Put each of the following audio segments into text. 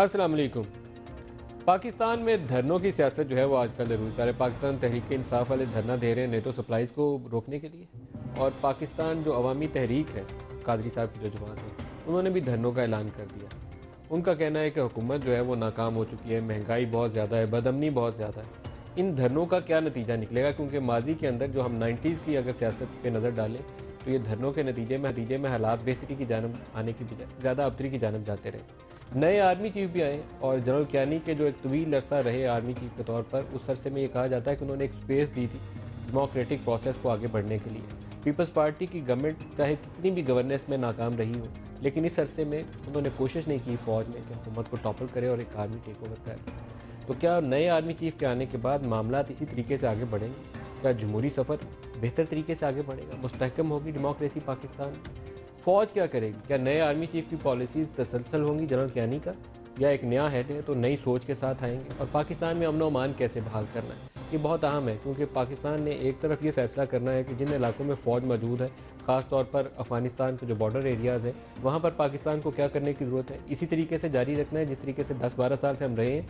अस्सलाम वालेकुम। पाकिस्तान में धरनों की सियासत जो है वो आजकल ज़रूर है पाकिस्तान तहरीक इंसाफ वाले धरना दे रहे हैं नेटो सप्लाईज़ को रोकने के लिए। और पाकिस्तान जो अवामी तहरीक है, कादरी साहब की जो जमात है, उन्होंने भी धरनों का ऐलान कर दिया। उनका कहना है कि हुकूमत जो है वो नाकाम हो चुकी है, महँगाई बहुत ज़्यादा है, बदमनी बहुत ज़्यादा है। इन धरनों का क्या नतीजा निकलेगा? क्योंकि माजी के अंदर जो हम नाइन्टीज़ की अगर सियासत पे नज़र डालें तो ये धरनों के नतीजे में नतीजे में हालात बेहतरी की जानब आने की बजाय, ज़्यादा अबतरी की जानब जाते रहे। नए आर्मी चीफ भी आए और जनरल क्यानी के जो एक तवील अरसा रहे आर्मी चीफ के तौर पर, उस अरसे में ये कहा जाता है कि उन्होंने एक स्पेस दी थी डेमोक्रेटिक प्रोसेस को आगे बढ़ने के लिए। पीपल्स पार्टी की गवर्नमेंट चाहे कितनी भी गवर्नेंस में नाकाम रही हो, लेकिन इस अरसे में उन्होंने कोशिश नहीं की फ़ौज में कि हुकूमत को टॉपल करे और एक आर्मी टेक ओवर करे। तो क्या नए आर्मी चीफ के आने के बाद मामला इसी तरीके से आगे बढ़ेंगे? क्या जमहूरी सफ़र बेहतर तरीके से आगे बढ़ेगा? मुस्तकम होगी डेमोक्रेसी पाकिस्तान? फ़ौज क्या करेगी? क्या नए आर्मी चीफ की पॉलिसीज़ तसलसल होंगी जनरल कैनी का? या एक नया हेड है तो नई सोच के साथ आएँगे? और पाकिस्तान में अमन अमान कैसे बहाल करना है? ये बहुत अहम है, क्योंकि पाकिस्तान ने एक तरफ़ ये फैसला करना है कि जिन इलाकों में फ़ौज मौजूद है ख़ास तौर पर अफ़गानिस्तान के जो बॉर्डर एरियाज़ हैं, वहाँ पर पाकिस्तान को क्या करने की ज़रूरत है? इसी तरीके से जारी रखना है, जिस तरीके से दस बारह साल से हम रहे हैं,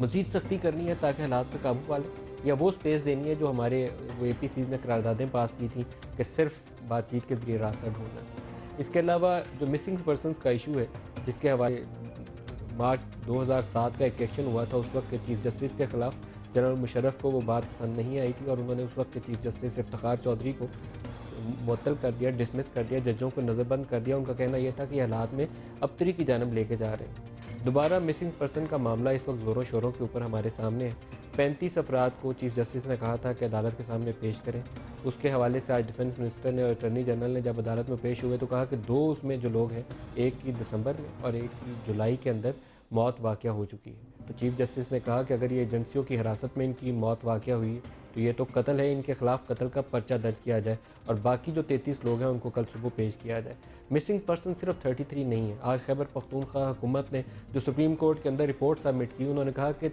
मज़ीद सख्ती करनी है ताकि हालात पर काबू पा लें। या वो स्पेस देनी है जो हमारे वो ए पी सीज ने करारदादें पास की थी, कि सिर्फ़ बातचीत के ज़रिए रास्ता ढूंढना। इसके अलावा जो मिसिंग पर्सन का इशू है, जिसके हवाले मार्च 2007 का एक एक्शन हुआ था, उस वक्त के चीफ जस्टिस के ख़िलाफ़ जनरल मुशरफ को वो बात पसंद नहीं आई थी और उन्होंने उस वक्त के चीफ जस्टिस इफ्तार चौधरी को मअतल कर दिया डिसमिस कर दिया, जजों को नज़रबंद कर दिया। उनका कहना यह था कि हालात में अब अबतरी की जानब लेके जा रहे हैं। दोबारा मिसिंग पर्सन का मामला इस वक्त ज़ोरों शोरों के ऊपर हमारे सामने है। पैंतीस अफराद को चीफ जस्टिस ने कहा था कि अदालत के सामने पेश करें। उसके हवाले से आज डिफेंस मिनिस्टर ने और अटर्नी जनरल ने जब अदालत में पेश हुए तो कहा कि दो उसमें जो लोग हैं, एक की दिसंबर में और एक की जुलाई के अंदर मौत वाक़ हो चुकी है। तो चीफ जस्टिस ने कहा कि अगर ये एजेंसियों की हिरासत में इनकी मौत वाक़ हुई तो ये तो कत्ल है, इनके खिलाफ कत्ल का पर्चा दर्ज किया जाए और बाकी जो तैंतीस लोग हैं उनको कल सुबह पेश किया जाए। मिसिंग पर्सन सिर्फ़ थर्टी थ्री नहीं है। आज खैबर पख्तूनख्वा हुकूमत ने जो सुप्रीम कोर्ट के अंदर रिपोर्ट सबमिट की, उन्होंने कहा कि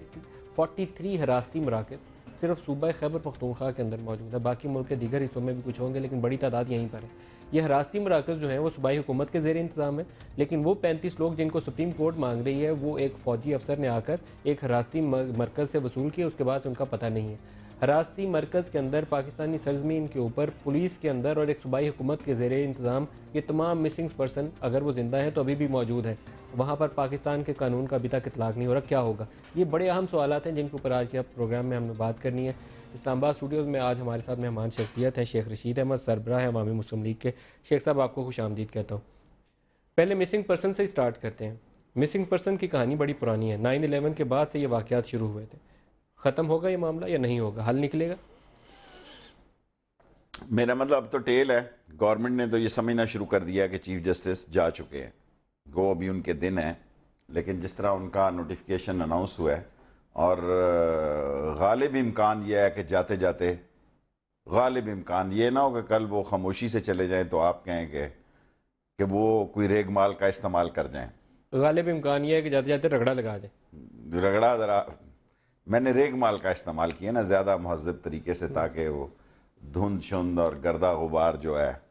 फोर्टी थ्री हिरासती मराकज़ सिर्फ़ सूबा खैबर पख्तूनख्वा के अंदर मौजूद है। बाकी मुल्क के दीगर हिस्सों में भी कुछ होंगे, लेकिन बड़ी तादाद यहीं पर है। ये हरासती मराकज़ जो हैं, वो सूबाई हुकूमत के जेर इंतज़ाम है, लेकिन वो पैंतीस लोग जिनको सुप्रीम कोर्ट मांग रही है, वो एक फ़ौजी अफसर ने आकर एक हरासती मरकज़ से वसूल किया उसके बाद उनका पता नहीं है। हरासती मरकज़ के अंदर पाकिस्तानी सरजमीन के ऊपर, पुलिस के अंदर और एक सूबाई हुकूमत के जेर इंतज़ाम। ये तमाम मिसिंग पर्सन अगर वो ज़िंदा हैं तो अभी भी मौजूद है। वहाँ पर पाकिस्तान के कानून का अभी तक इतलाक नहीं हो रहा, क्या होगा? ये बड़े अहम सवाल हैं जिनके ऊपर आज के प्रोग्राम में हमने बात करनी है। इस्लामाबाद स्टूडियोज़ में आज हमारे साथ मेहमान शख्सियत हैं, शेख रशीद अहमद सरबरा है, अवामी मुस्लिम लीग के। शेख साहब, आपको खुश आमदीद कहता हूँ। पहले मिसिंग पर्सन से स्टार्ट करते हैं। मिसिंग पर्सन की कहानी बड़ी पुरानी है। नाइन एलेवन के बाद से ये वाक़ात शुरू हुए थे। ख़त्म होगा ये मामला या नहीं होगा? हल निकलेगा? मेरा मतलब अब तो टेल है। गवर्नमेंट ने तो ये समझना शुरू कर दिया कि चीफ जस्टिस जा चुके हैं। गो अभी उनके दिन हैं लेकिन जिस तरह उनका नोटिफिकेशन अनाउंस हुआ है और गालिब इम्कान यह है कि जाते जाते गालिब इम्कान ये ना हो कि कल वो खामोशी से चले जाएँ तो आप कहें कि कि वो कोई रेग माल का इस्तेमाल कर जाएँ। गालिब इम्कान ये है कि जाते जाते रगड़ा लगा जाए रगड़ा ज़रा मैंने रेग माल का इस्तेमाल किया ना ज़्यादा महजब तरीके से ताकि वो धुंध शुंद और गर्दा गुबार जो है,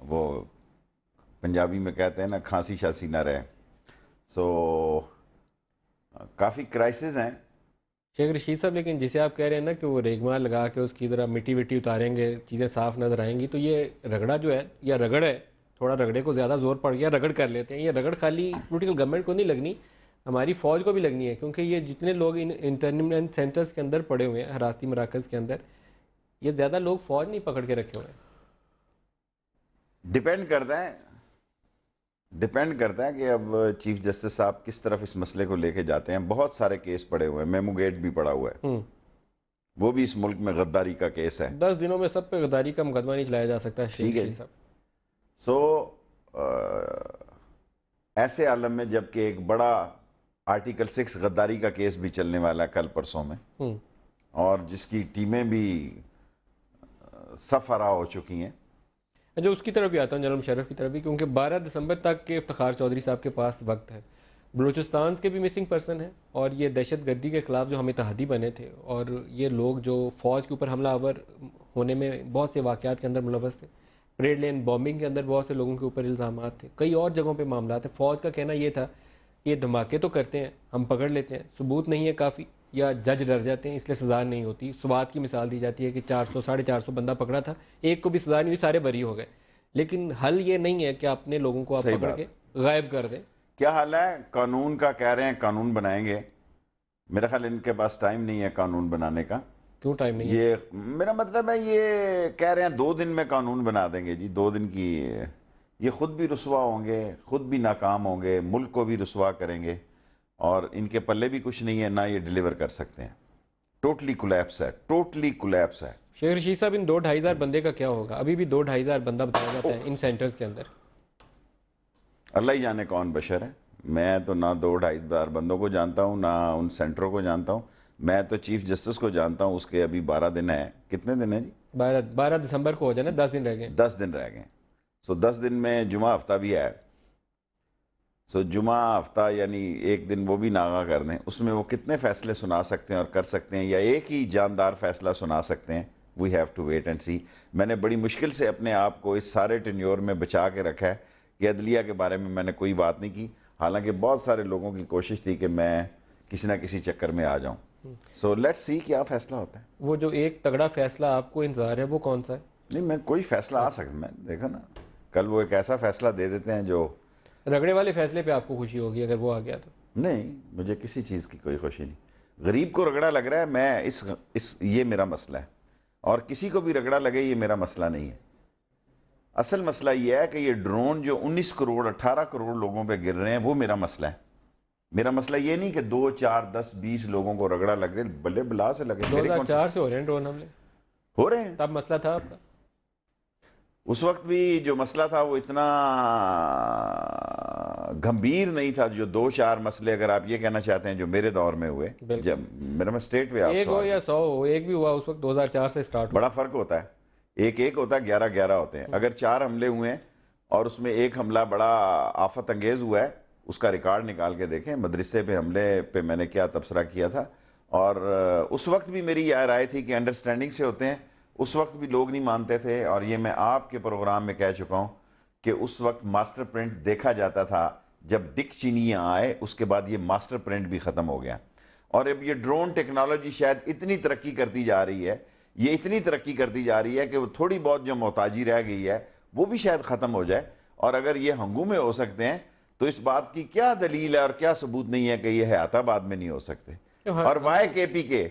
वो पंजाबी में कहते हैं ना, खांसी शांसी ना रहे। सो काफ़ी क्राइसिस हैं। शेख रशीद साहब, लेकिन जिसे आप कह रहे हैं ना कि वो रेगमाल लगा के उसकी तरह मिट्टी विट्टी उतारेंगे, चीज़ें साफ़ नज़र आएँगी तो ये रगड़ा जो है, या रगड़ है, थोड़ा रगड़े को ज़्यादा ज़ोर पड़ गया, रगड़ कर लेते हैं। ये रगड़ खाली पोलिटिकल गवर्नमेंट को नहीं लगनी हमारी फ़ौज को भी लगनी है क्योंकि ये जितने लोग इन इंटरनेट सेंटर्स के अंदर पड़े हुए हैं हरासती मराकज़ के अंदर ये ज़्यादा लोग फ़ौज नहीं पकड़ के रखे हुए हैं। डिपेंड करता है। डिपेंड करता है कि अब चीफ जस्टिस साहब किस तरफ़ इस मसले को लेके जाते हैं। बहुत सारे केस पड़े हुए हैं। मेमू गेट भी पड़ा हुआ है। हम्म। वो भी इस मुल्क में गद्दारी का केस है। दस दिनों में सब पे गद्दारी का मुकदमा नहीं चलाया जा सकता ठीक है सो ऐसे आलम में जबकि एक बड़ा आर्टिकल सिक्स गद्दारी का केस भी चलने वाला है कल परसों में। हम्म। और जिसकी टीमें भी सफरा हो चुकी हैं। अच्छा उसकी तरफ़ भी आता हूँ जनरल मुशरफ की तरफ़ भी क्योंकि 12 दिसंबर तक के इफ्तार चौधरी साहब के पास वक्त है। बलूचिस्तान के भी मिसिंग पर्सन है और ये दहशत गर्दी के ख़िलाफ़ जो हम तहदी बने थे और ये लोग जो फ़ौज के ऊपर हमला हमलावर होने में बहुत से वाक़ात के अंदर मुलवस थे। परेड लेन बॉम्बिंग के अंदर बहुत से लोगों के ऊपर इल्ज़ाम थे। कई और जगहों पर मामला थे। फ़ौज का कहना यह था ये धमाके तो करते हैं हम पकड़ लेते हैं। सबूत नहीं है काफ़ी या जज डर जाते हैं इसलिए सज़ा नहीं होती। स्वाद की मिसाल दी जाती है कि चार सौ साढ़े चार सौ बंदा पकड़ा था एक को भी सज़ा नहीं हुई सारे बरी हो गए। लेकिन हल ये नहीं है कि अपने लोगों को आप पकड़ के गायब कर दें। क्या हाल है? कानून का कह रहे हैं कानून बनाएँगे। मेरा ख्याल इनके पास टाइम नहीं है कानून बनाने का। क्यों टाइम नहीं है? ये मेरा मतलब है ये कह रहे हैं दो दिन में कानून बना देंगे जी दो दिन की ये खुद भी रुसवा होंगे खुद भी नाकाम होंगे मुल्क को भी रुसवा करेंगे और इनके पल्ले भी कुछ नहीं है ना ये डिलीवर कर सकते हैं। टोटली कुलैप्स है टोटली कुलैप्स है। शेख रशीद साहब इन दो ढाई हज़ार बंदे का क्या होगा? अभी भी दो ढाई हज़ार बंदा बताया जाता है इन सेंटर्स के अंदर। अल्लाह ही जाने कौन बशर है। मैं तो ना दो ढाई हज़ार बंदों को जानता हूँ ना उन सेंटरों को जानता हूँ। मैं तो चीफ जस्टिस को जानता हूँ उसके अभी बारह दिन है। कितने दिन है जी? बारह बारह दिसंबर को हो जाना दस दिन रह गए। दस दिन रह गए। सो दस दिन में जुमा हफ़्ता भी आया सो जुमा हफ़्ता यानी एक दिन वो भी नागा कर दें। उसमें वो कितने फैसले सुना सकते हैं और कर सकते हैं या एक ही जानदार फैसला सुना सकते हैं we have to wait and see मैंने बड़ी मुश्किल से अपने आप को इस सारे टेन्योर में बचा के रखा है कि अदलिया के बारे में मैंने कोई बात नहीं की। हालाँकि बहुत सारे लोगों की कोशिश थी कि मैं किसी ना किसी चक्कर में आ जाऊँ। सो लेट्स सी क्या फैसला होता है। वो जो एक तगड़ा फैसला आपको इंतज़ार है वो कौन सा है? नहीं मैं कोई फैसला आ सकता मैं देखा ना। कल वो एक ऐसा फैसला दे देते हैं जो रगड़े वाले फैसले पे आपको खुशी होगी अगर वो आ गया तो। नहीं मुझे किसी चीज़ की कोई खुशी नहीं। गरीब को रगड़ा लग रहा है मैं इस इस ये मेरा मसला है। और किसी को भी रगड़ा लगे ये मेरा मसला नहीं है। असल मसला ये है कि ये ड्रोन जो 19 करोड़ 18 करोड़ लोगों पे गिर रहे हैं वो मेरा मसला है। मेरा मसला ये नहीं कि दो चार दस बीस लोगों को रगड़ा लग रहे बल्ले बला से लगे। दो चार से हो रहे हैं ड्रोन हमले। हो रहे हैं। तब मसला था आपका? उस वक्त भी जो मसला था वो इतना गंभीर नहीं था जो दो चार मसले अगर आप ये कहना चाहते हैं जो मेरे दौर में हुए। जब मेरा मैं स्टेट वे एक हो या सौ हो एक भी हुआ उस वक्त 2004 से स्टार्ट बड़ा फ़र्क होता है। एक एक होता है ग्यारह ग्यारह होते हैं। अगर चार हमले हुए हैं और उसमें एक हमला बड़ा आफत अंगेज हुआ है उसका रिकॉर्ड निकाल के देखें। मदरसे पे हमले पे मैंने क्या तबसरा किया था। और उस वक्त भी मेरी यह राय थी कि अंडरस्टैंडिंग से होते हैं। उस वक्त भी लोग नहीं मानते थे और ये मैं आपके प्रोग्राम में कह चुका हूँ कि उस वक्त मास्टर प्रिंट देखा जाता था जब डिक चीनियाँ आए उसके बाद ये मास्टर प्रिंट भी ख़त्म हो गया। और अब ये ड्रोन टेक्नोलॉजी शायद इतनी तरक्की करती जा रही है ये इतनी तरक्की करती जा रही है कि वो थोड़ी बहुत जो मोहताजी रह गई है वो भी शायद ख़त्म हो जाए। और अगर ये हंगू में हो सकते हैं तो इस बात की क्या दलील है और क्या सबूत नहीं है कि ये हयाताबाद में नहीं हो सकते? और वाई के पी के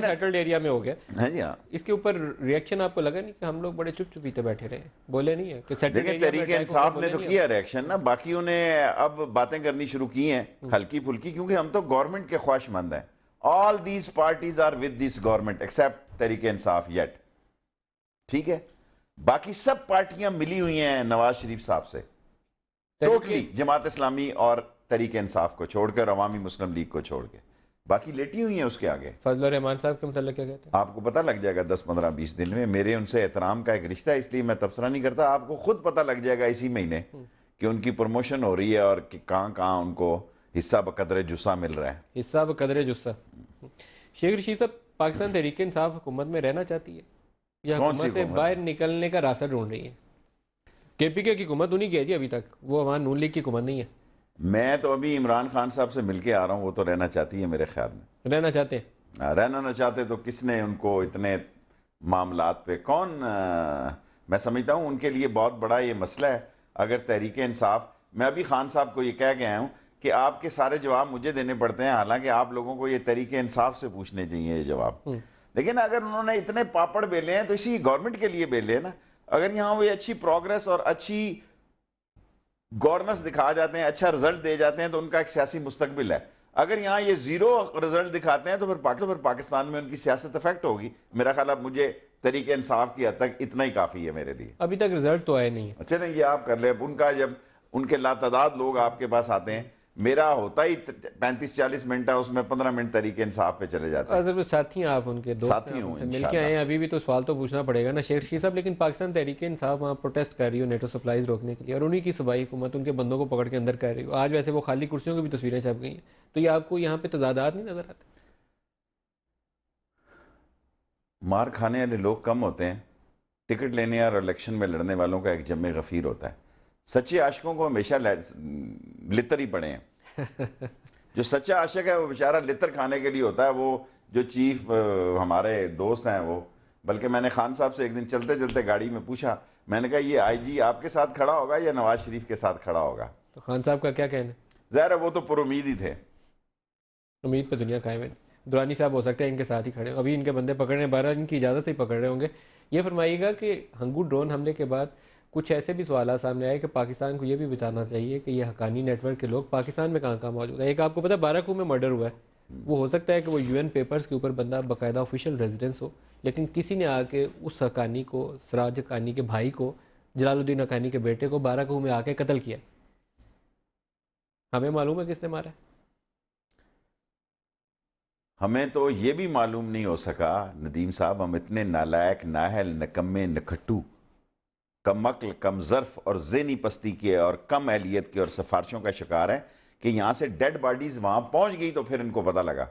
सेटल्ड एरिया में हो गया। हाँ जी हाँ। इसके ऊपर रिएक्शन आपको लगा नहीं कि हम लोग बड़े चुप चुपीते बैठे रहे? बोले नहीं है कि देखिए तरीके इंसाफ ने तो किया रिएक्शन ना बाकियों ने अब बातें करनी शुरू की हैं हल्की फुल्की क्योंकि हम तो गवर्नमेंट के ख्वाहिशमंद हैं। All these parties are with this government except तरीके इंसाफ येट ठीक है? बाकी सब पार्टियाँ मिली हुई हैं नवाज़ शरीफ साहब से। टोटली जमात इस्लामी और तरीके इंसाफ को छोड़कर अवामी मुस्लिम लीग को छोड़ के। बाकी लेटी हुई हैं उसके आगे। फजल रहमान साहब के मतलब क्या कहते हैं? आपको पता लग जाएगा दस पंद्रह बीस दिन में मेरे उनसे एहतराम का एक रिश्ता है इसलिए मैं तबसरा नहीं करता आपको खुद पता लग जाएगा इसी महीने कि उनकी प्रमोशन हो रही है और कि कहाँ कहाँ उनको हिस्सा बकदर जुस्सा मिल रहा है। हिस्सा ब कदर जुस्सा। शेख रशीद साहब पाकिस्तान तहरीक इंसाफ हुकूमत में रहना चाहती है? या कौन सी हुकूमत से बाहर निकलने का रास्ता ढूंढ रही है? केपीके की हुकूमत उन्हीं की है जी अभी तक। वो वहाँ नून लीग की हुकूमत नहीं है। मैं तो अभी इमरान खान साहब से मिल के आ रहा हूँ वो तो रहना चाहती है मेरे ख्याल में। रहना चाहते हैं? रहना ना चाहते तो किसने उनको इतने मामला पे कौन आ, मैं समझता हूँ उनके लिए बहुत बड़ा ये मसला है अगर तहरीक इंसाफ मैं अभी खान साहब को ये कह के आया हूँ कि आपके सारे जवाब मुझे देने पड़ते हैं हालाँकि आप लोगों को ये तरीके इंसाफ से पूछने चाहिए ये जवाब। लेकिन अगर उन्होंने इतने पापड़ बेले हैं तो इसी गवर्नमेंट के लिए बेले हैं ना। अगर यहाँ वो अच्छी प्रोग्रेस और अच्छी गवर्नेंस दिखा जाते हैं अच्छा रिज़ल्ट दे जाते हैं तो उनका एक सियासी मुस्तबिल है। अगर यहाँ ये ज़ीरो रिज़ल्ट दिखाते हैं तो फिर पाकिस्तान तो फिर पाकिस्तान में उनकी सियासत इफ़ेक्ट होगी। मेरा ख्याल अब मुझे तरीके इंसाफ की हद तक इतना ही काफ़ी है मेरे लिए। अभी तक रिज़ल्ट तो आए नहीं। अच्छा नहीं ये आप कर ले। उनका जब उनके लातदाद लोग आपके पास आते हैं मेरा होता ही पैंतीस चालीस मिनट है उसमें पंद्रह मिनट तरीके इंसाफ पे चले जाते हैं। वो साथी हैं आप उनके दोस्त साथी हैं, उनसे मिल के इंशाल्लाह। आए हैं अभी भी तो सवाल तो पूछना पड़ेगा ना शेख रशीद साहब लेकिन पाकिस्तान तहरीक इंसाफ वहाँ प्रोटेस्ट कर रही हो नेटो सप्लाईज रोकने के लिए और उन्हीं की सूबाई हुकूमत उनके बंदों को पकड़ के अंदर कर रही हो। आज वैसे वो खाली कुर्सियों की भी तस्वीरें छप गई हैं। तो ये आपको यहाँ पे तजादात नहीं नज़र आते? मार खाने वाले लोग कम होते हैं। टिकट लेने और इलेक्शन में लड़ने वालों का एक जमे गफीर होता है। सच्चे आशकों को हमेशा लितर ही पड़े हैं। जो सच्चा आशिक है वो बेचारा लितर खाने के लिए होता है। वो जो चीफ हमारे दोस्त हैं वो। बल्कि मैंने खान साहब से एक दिन चलते चलते गाड़ी में पूछा मैंने कहा ये आईजी आपके साथ खड़ा होगा या नवाज़ शरीफ के साथ खड़ा होगा? तो खान साहब का क्या कहना? ज़ाहिर है वो तो पुरुद ही थे। उम्मीद पर दुनिया कायम है। दुरानी साहब हो सकते हैं इनके साथ ही खड़े अभी इनके बंदे पकड़ रहे हैं बारह इनकी इजाज़त से ही पकड़ रहे होंगे। ये फरमाइएगा कि हंगू ड्रोन हमले के बाद कुछ ऐसे भी सवाल सामने आए कि पाकिस्तान को ये भी बताना चाहिए कि ये हकानी नेटवर्क के लोग पाकिस्तान में कहाँ कहाँ मौजूद है? एक आपको पता है बाराकू में मर्डर हुआ है। वो हो सकता है कि वो यूएन पेपर्स के ऊपर बंदा बाकायदा ऑफिशियल रेजिडेंस हो, लेकिन किसी ने आके उस हकानी को, सराज हकानी के भाई को, जलालुद्दीन हकानी के बेटे को बाराकू में आके कत्ल किया। हमें मालूम है किसने मारा हमें तो ये भी मालूम नहीं हो सका, नदीम साहब, हम इतने नालायक, नाहल, नकम्मे, नखट्टू कम अक्ल, कम ज़र्फ और जेनी पस्ती के और कम एहलियत के और सिफारशों का शिकार है कि यहाँ से डेड बॉडीज़ वहाँ पहुँच गई तो फिर इनको पता लगा।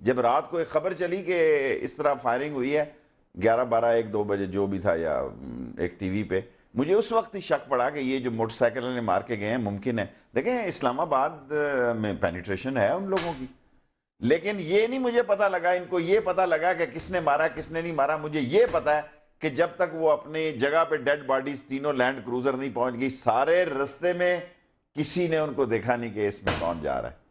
जब रात को एक खबर चली कि इस तरह फायरिंग हुई है, ग्यारह बारह एक दो बजे जो भी था या एक टीवी पे, मुझे उस वक्त ही शक पड़ा कि ये जो मोटरसाइकिल ने मार के गए हैं, मुमकिन है। देखें, इस्लामाबाद में पेनिट्रेशन है उन लोगों की। लेकिन ये नहीं मुझे पता लगा, इनको ये पता लगा कि किसने मारा, किसने नहीं मारा, मुझे ये पता है कि जब तक वो अपनी जगह पे डेड बॉडीज तीनों लैंड क्रूजर नहीं पहुँच गई सारे रस्ते में किसी ने उनको देखा नहीं कि इसमें कौन जा रहा है।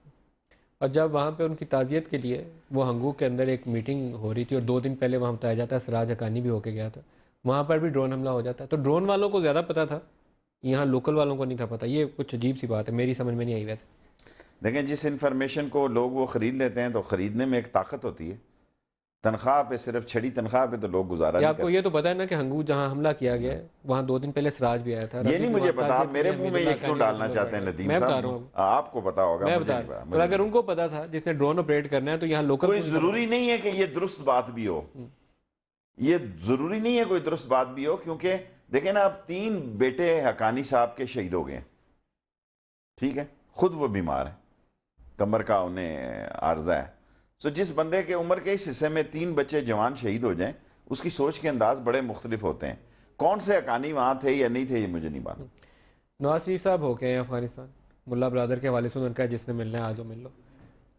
और जब वहाँ पे उनकी ताज़ियत के लिए वो हंगू के अंदर एक मीटिंग हो रही थी और दो दिन पहले वहाँ बताया जाता है सराज हकानी भी होके गया था वहाँ पर भी ड्रोन हमला हो जाता है। तो ड्रोन वालों को ज़्यादा पता था यहाँ लोकल वालों को नहीं था पता। ये कुछ अजीब सी बात है मेरी समझ में नहीं आई वैसे। देखें जिस इंफॉर्मेशन को लोग वो ख़रीद लेते हैं तो ख़रीदने में एक ताकत होती है। तनख्वाह पे सिर्फ़ छड़ी तनख्वाह पे तो लोग गुजारा नहीं आपको ये तो पता है ना कि हंगू जहाँ हमला किया गया वहाँ दो दिन पहले सराज भी आया था ये नहीं मुझे पता आप मेरे मुँह में ये क्यों डालना चाहते हैं नदीम मैं बता रहा हूँ। आपको पता होगा मैं बता रहा हूँ। अगर उनको पता था जिसने ड्रोन ऑपरेट करना है तो यहाँ लोकल कोई ज़रूरी नहीं है कि ये दुरुस्त बात भी हो। हम्म। ये ज़रूरी नहीं है कोई दुरुस्त बात भी हो क्योंकि देखें ना आप तीन बेटे हकानी साहब के शहीद हो गए ठीक है? खुद वो बीमार है। कमर का उन्हें आर्जा है। तो जिस बंदे के उम्र के इस हिस्से में तीन बच्चे जवान शहीद हो जाएँ उसकी सोच के अंदाज बड़े मुख्तलिफ़ होते हैं। कौन से अकानी वहाँ थे या नहीं थे ये मुझे नहीं मालूम। नवाज़ शरीफ साहब हो गए हैं अफ़गानिस्तान। मुल्ला ब्रदर के हवाले से उनका जिसने मिलना है आज वो मिल लो।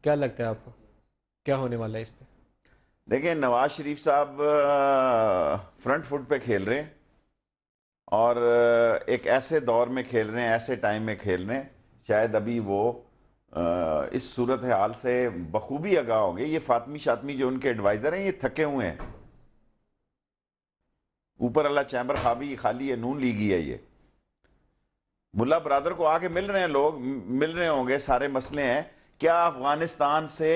क्या लगता है आपको? क्या होने वाला है इस पर देखिए नवाज़ शरीफ साहब फ्रंट फुट पे खेल रहे हैं और एक ऐसे दौर में खेल रहे हैं ऐसे टाइम में खेल रहे हैं। शायद अभी वो इस सूरत हाल से बखूबी आगाह होंगे। ये फातमी शातमी जो उनके एडवाइज़र हैं, ये थके हुए हैं। ऊपर अल्लाह चैम्बर खाबी खाली है, नून लीगी है ये। मुल्ला बरदर को आके मिल रहे हैं लोग मिल रहे होंगे, सारे मसले हैं। क्या अफ़गानिस्तान से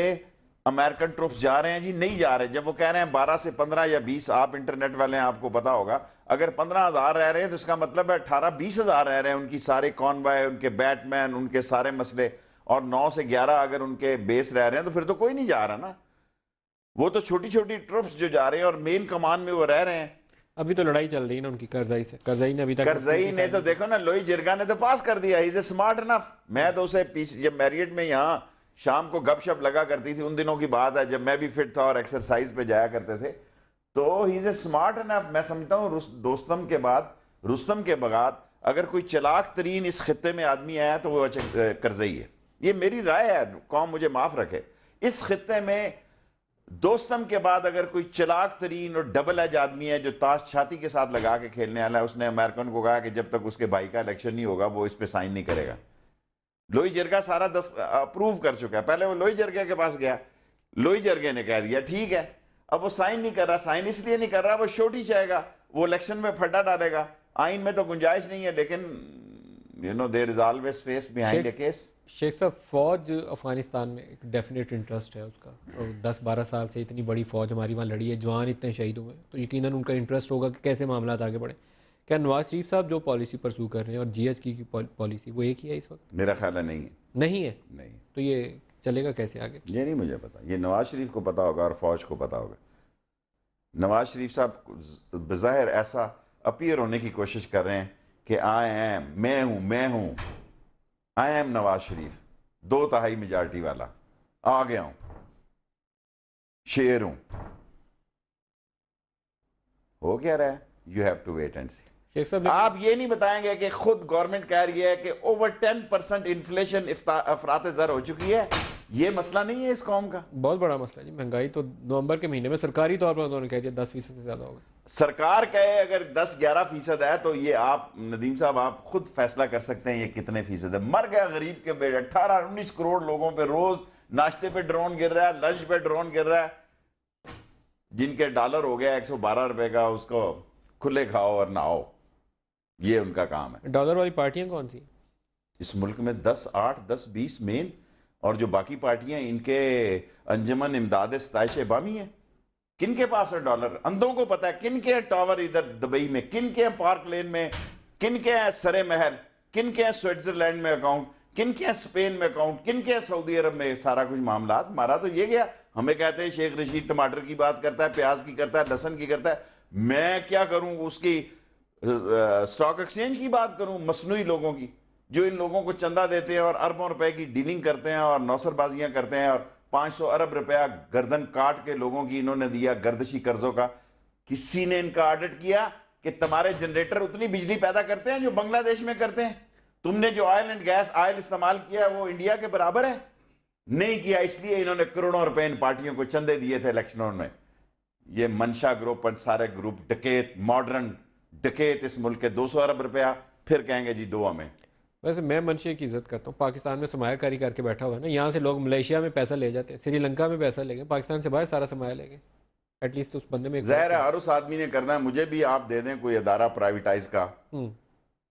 अमेरिकन ट्रुप्स जा रहे हैं? जी, नहीं जा रहे। जब वो कह रहे हैं बारह से पंद्रह या बीस, आप इंटरनेट वाले हैं, आपको पता होगा। अगर पंद्रह हज़ार रह रहे हैं तो इसका मतलब है अठारह, बीस हज़ार रह रहे हैं उनकी सारे कॉनवाय उनके बैटमैन उनके सारे मसले। और नौ से ग्यारह अगर उनके बेस रह रहे हैं तो फिर तो कोई नहीं जा रहा ना। वो तो छोटी छोटी ट्रुप्स जो जा रहे हैं और मेन कमान में वो रह रहे हैं। अभी तो लड़ाई चल रही है ना उनकी करजई से। करजई ने अभी तक करजई ने तो देखो ना लोही जिरगा ने तो पास कर दिया इज़ ए स्मार्ट इनफ मैं तो उसे पीछे जब मैरियड में यहाँ शाम को गपशप लगा करती थी उन दिनों की बात है जब मैं भी फिट था और एक्सरसाइज पे जाया करते थे तो he is a smart enough मैं समझता हूँ दोस्तम के बाद रुस्तम के बगात अगर कोई चलाक तरीन इस खत्े में आदमी आया तो वो अच्छा करजई है। ये मेरी राय है कौम मुझे माफ़ रखे। इस खत्े में दोस्तम के बाद अगर कोई चलाक तरीन और डबल एज आदमी है जो ताश छाती के साथ लगा के खेलने वाला है उसने अमेरिकन को कहा कि जब तक उसके भाई का इलेक्शन नहीं होगा वो इस पर साइन नहीं करेगा। लोही जरगा सारा दस अप्रूव कर चुका है। पहले वो लोही जरगे के पास गया। लोही जरगे ने कह दिया ठीक है अब वो साइन नहीं कर रहा साइन इसलिए नहीं कर रहा वो छोटी चाहेगा वो इलेक्शन में फड्डा डालेगा। आइन में तो गुंजाइश नहीं है लेकिन you know there is always face behind case Sheikh साहब फ़ौज अफ़गानिस्तान में एक डेफिनेट इंटरेस्ट है उसका। और दस बारह साल से इतनी बड़ी फ़ौज हमारी वहाँ लड़ी है जवान इतने शहीद हुए तो यकीन उनका इंटरेस्ट होगा कि कैसे मामला आगे बढ़े। क्या नवाज़ शरीफ साहब जो पॉलिसी परसू कर रहे हैं और जी की पॉलिसी वो एक ही है इस वक्त? मेरा ख्याल है नहीं है। नहीं है? नहीं तो ये चलेगा कैसे आगे? ये नहीं मुझे पता। ये नवाज़ शरीफ को पता होगा और फौज को पता होगा। नवाज़ शरीफ साहब बज़ाहिर ऐसा अपीयर होने की कोशिश कर रहे हैं कि आए एम मैं हूँ मैं हूँ। आई एम नवाज़ शरीफ दो तहाई मेजॉरिटी वाला। आ गया हूँ। शेर हूँ। हो क्या रहा है। You have to wait and see आप ये नहीं बताएँगे कि खुद गवर्नमेंट कह रही है कि ओवर टेन परसेंट इन्फ्लेशन अफरात जर हो चुकी है। ये मसला नहीं है इस कौम का? बहुत बड़ा मसला जी। महँगाई तो नवंबर के महीने में सरकारी तौर पर उन्होंने कह दिया दस फ़ीसद से ज़्यादा होगा सरकार कहे अगर 10-11 फ़ीसद है तो ये आप नदीम साहब आप खुद फैसला कर सकते हैं ये कितने फ़ीसद है। मर गया गरीब के बेटे अठारह उन्नीस करोड़ लोगों पे रोज नाश्ते पे ड्रोन गिर रहा है लंच पे ड्रोन गिर रहा है। जिनके डॉलर हो गया 112 रुपए का उसको खुले खाओ और नहाओ। ये उनका काम है। डॉलर वाली पार्टियाँ कौन सी? इस मुल्क में दस आठ दस बीस मेन और जो बाकी पार्टियाँ इनके अंजमन, इमदाद, सताइश बामी है। किन के पास है डॉलर? अंधों को पता है किन के हैं टावर इधर दुबई में? किन के हैं पार्क लेन में? किन के हैं सरे महल किन के हैं स्विट्जरलैंड में अकाउंट? किन के हैं स्पेन में अकाउंट? किन के हैं सऊदी अरब में? सारा कुछ मामला मारा तो ये गया। हमें कहते हैं, शेख रशीद टमाटर की बात करता है, प्याज की करता है, लहसन की करता है। मैं क्या करूँ उसकी स्टॉक एक्सचेंज की बात करूँ? मसनू लोगों की। जो इन लोगों को चंदा देते हैं और अरबों रुपए की डीलिंग करते हैं और नौसरबाजियाँ करते हैं और 500 अरब रुपया गर्दन काट के लोगों की इन्होंने दिया गर्दशी कर्जों का, किसी ने इनका ऑडिट किया कि तुम्हारे जनरेटर उतनी बिजली पैदा करते हैं जो बांग्लादेश में करते हैं? तुमने जो ऑयल एंड गैस ऑयल इस्तेमाल किया वो इंडिया के बराबर है? नहीं किया, इसलिए इन्होंने करोड़ों रुपए इन पार्टियों को चंदे दिए थे इलेक्शनों में। ये मनशा ग्रुप सारे ग्रुप डकेत मॉडर्न डकेत इस मुल्क के 200 अरब रुपया, फिर कहेंगे जी दो हमें। वैसे मैं मनशे की इज़्ज़त करता हूँ पाकिस्तान में सरमायाकारी करके बैठा हुआ है ना यहाँ से लोग मलेशिया में पैसा ले जाते हैं श्रीलंका में पैसा ले गए पाकिस्तान से बाहर सारा सरमाया ले गए एटलीस्ट उस बंदे में जहर है हर उस आदमी ने करना है मुझे भी आप दे दें कोई अदारा प्राइवेटाइज का हम्म।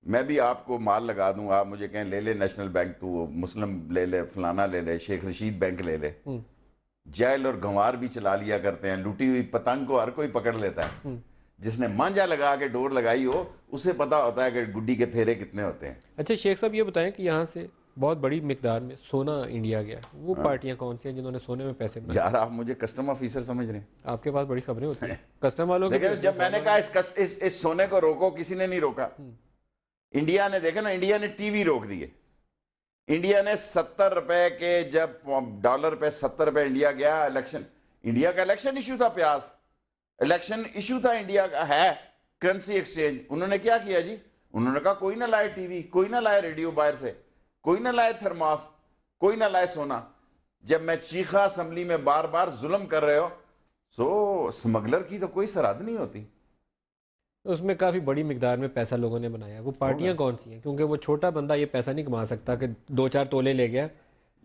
मैं भी आपको माल लगा दूँ आप मुझे कहें ले ले नेशनल बैंक तू मुस्लिम ले ले फलाना ले ले शेख रशीद बैंक ले ले हम्म। जैल और गंवार भी चला लिया करते हैं लूटी हुई पतंग को हर कोई पकड़ लेता है हम्म। जिसने मांझा लगा के डोर लगाई हो उसे पता होता है कि गुड्डी के फेरे कितने होते हैं। अच्छा शेख साहब ये बताएँ कि यहाँ से बहुत बड़ी मिकदार में सोना इंडिया गया। वो हाँ। पार्टियाँ कौन सी हैं जिन्होंने सोने में पैसे यार आप मुझे कस्टम ऑफिसर समझ रहे हैं। आपके पास बड़ी खबरें होती हैं। कस्टम वालों के जब मैंने कहा इस, कस, इस इस सोने को रोको किसी ने नहीं रोका। इंडिया ने देखा ना इंडिया ने टीवी रोक दिए। इंडिया ने सत्तर रुपए के जब डॉलर पे सत्तर रुपए इंडिया गया इलेक्शन इंडिया का इलेक्शन इशू था प्याज। इलेक्शन इशू था इंडिया का है? करेंसी एक्सचेंज उन्होंने क्या किया जी? उन्होंने कहा कोई ना लाए टीवी कोई ना लाए रेडियो बाहर से कोई ना लाए थर्मास कोई ना लाए सोना। जब मैं चीखा असम्बली में बार बार जुल्म कर रहे हो सो स्मगलर की तो कोई सरहद नहीं होती। तो उसमें काफ़ी बड़ी मिकदार में पैसा लोगों ने बनाया। वो पार्टियाँ कौन सी हैं? क्योंकि वो छोटा बंदा ये पैसा नहीं कमा सकता कि दो चार तोले ले गया।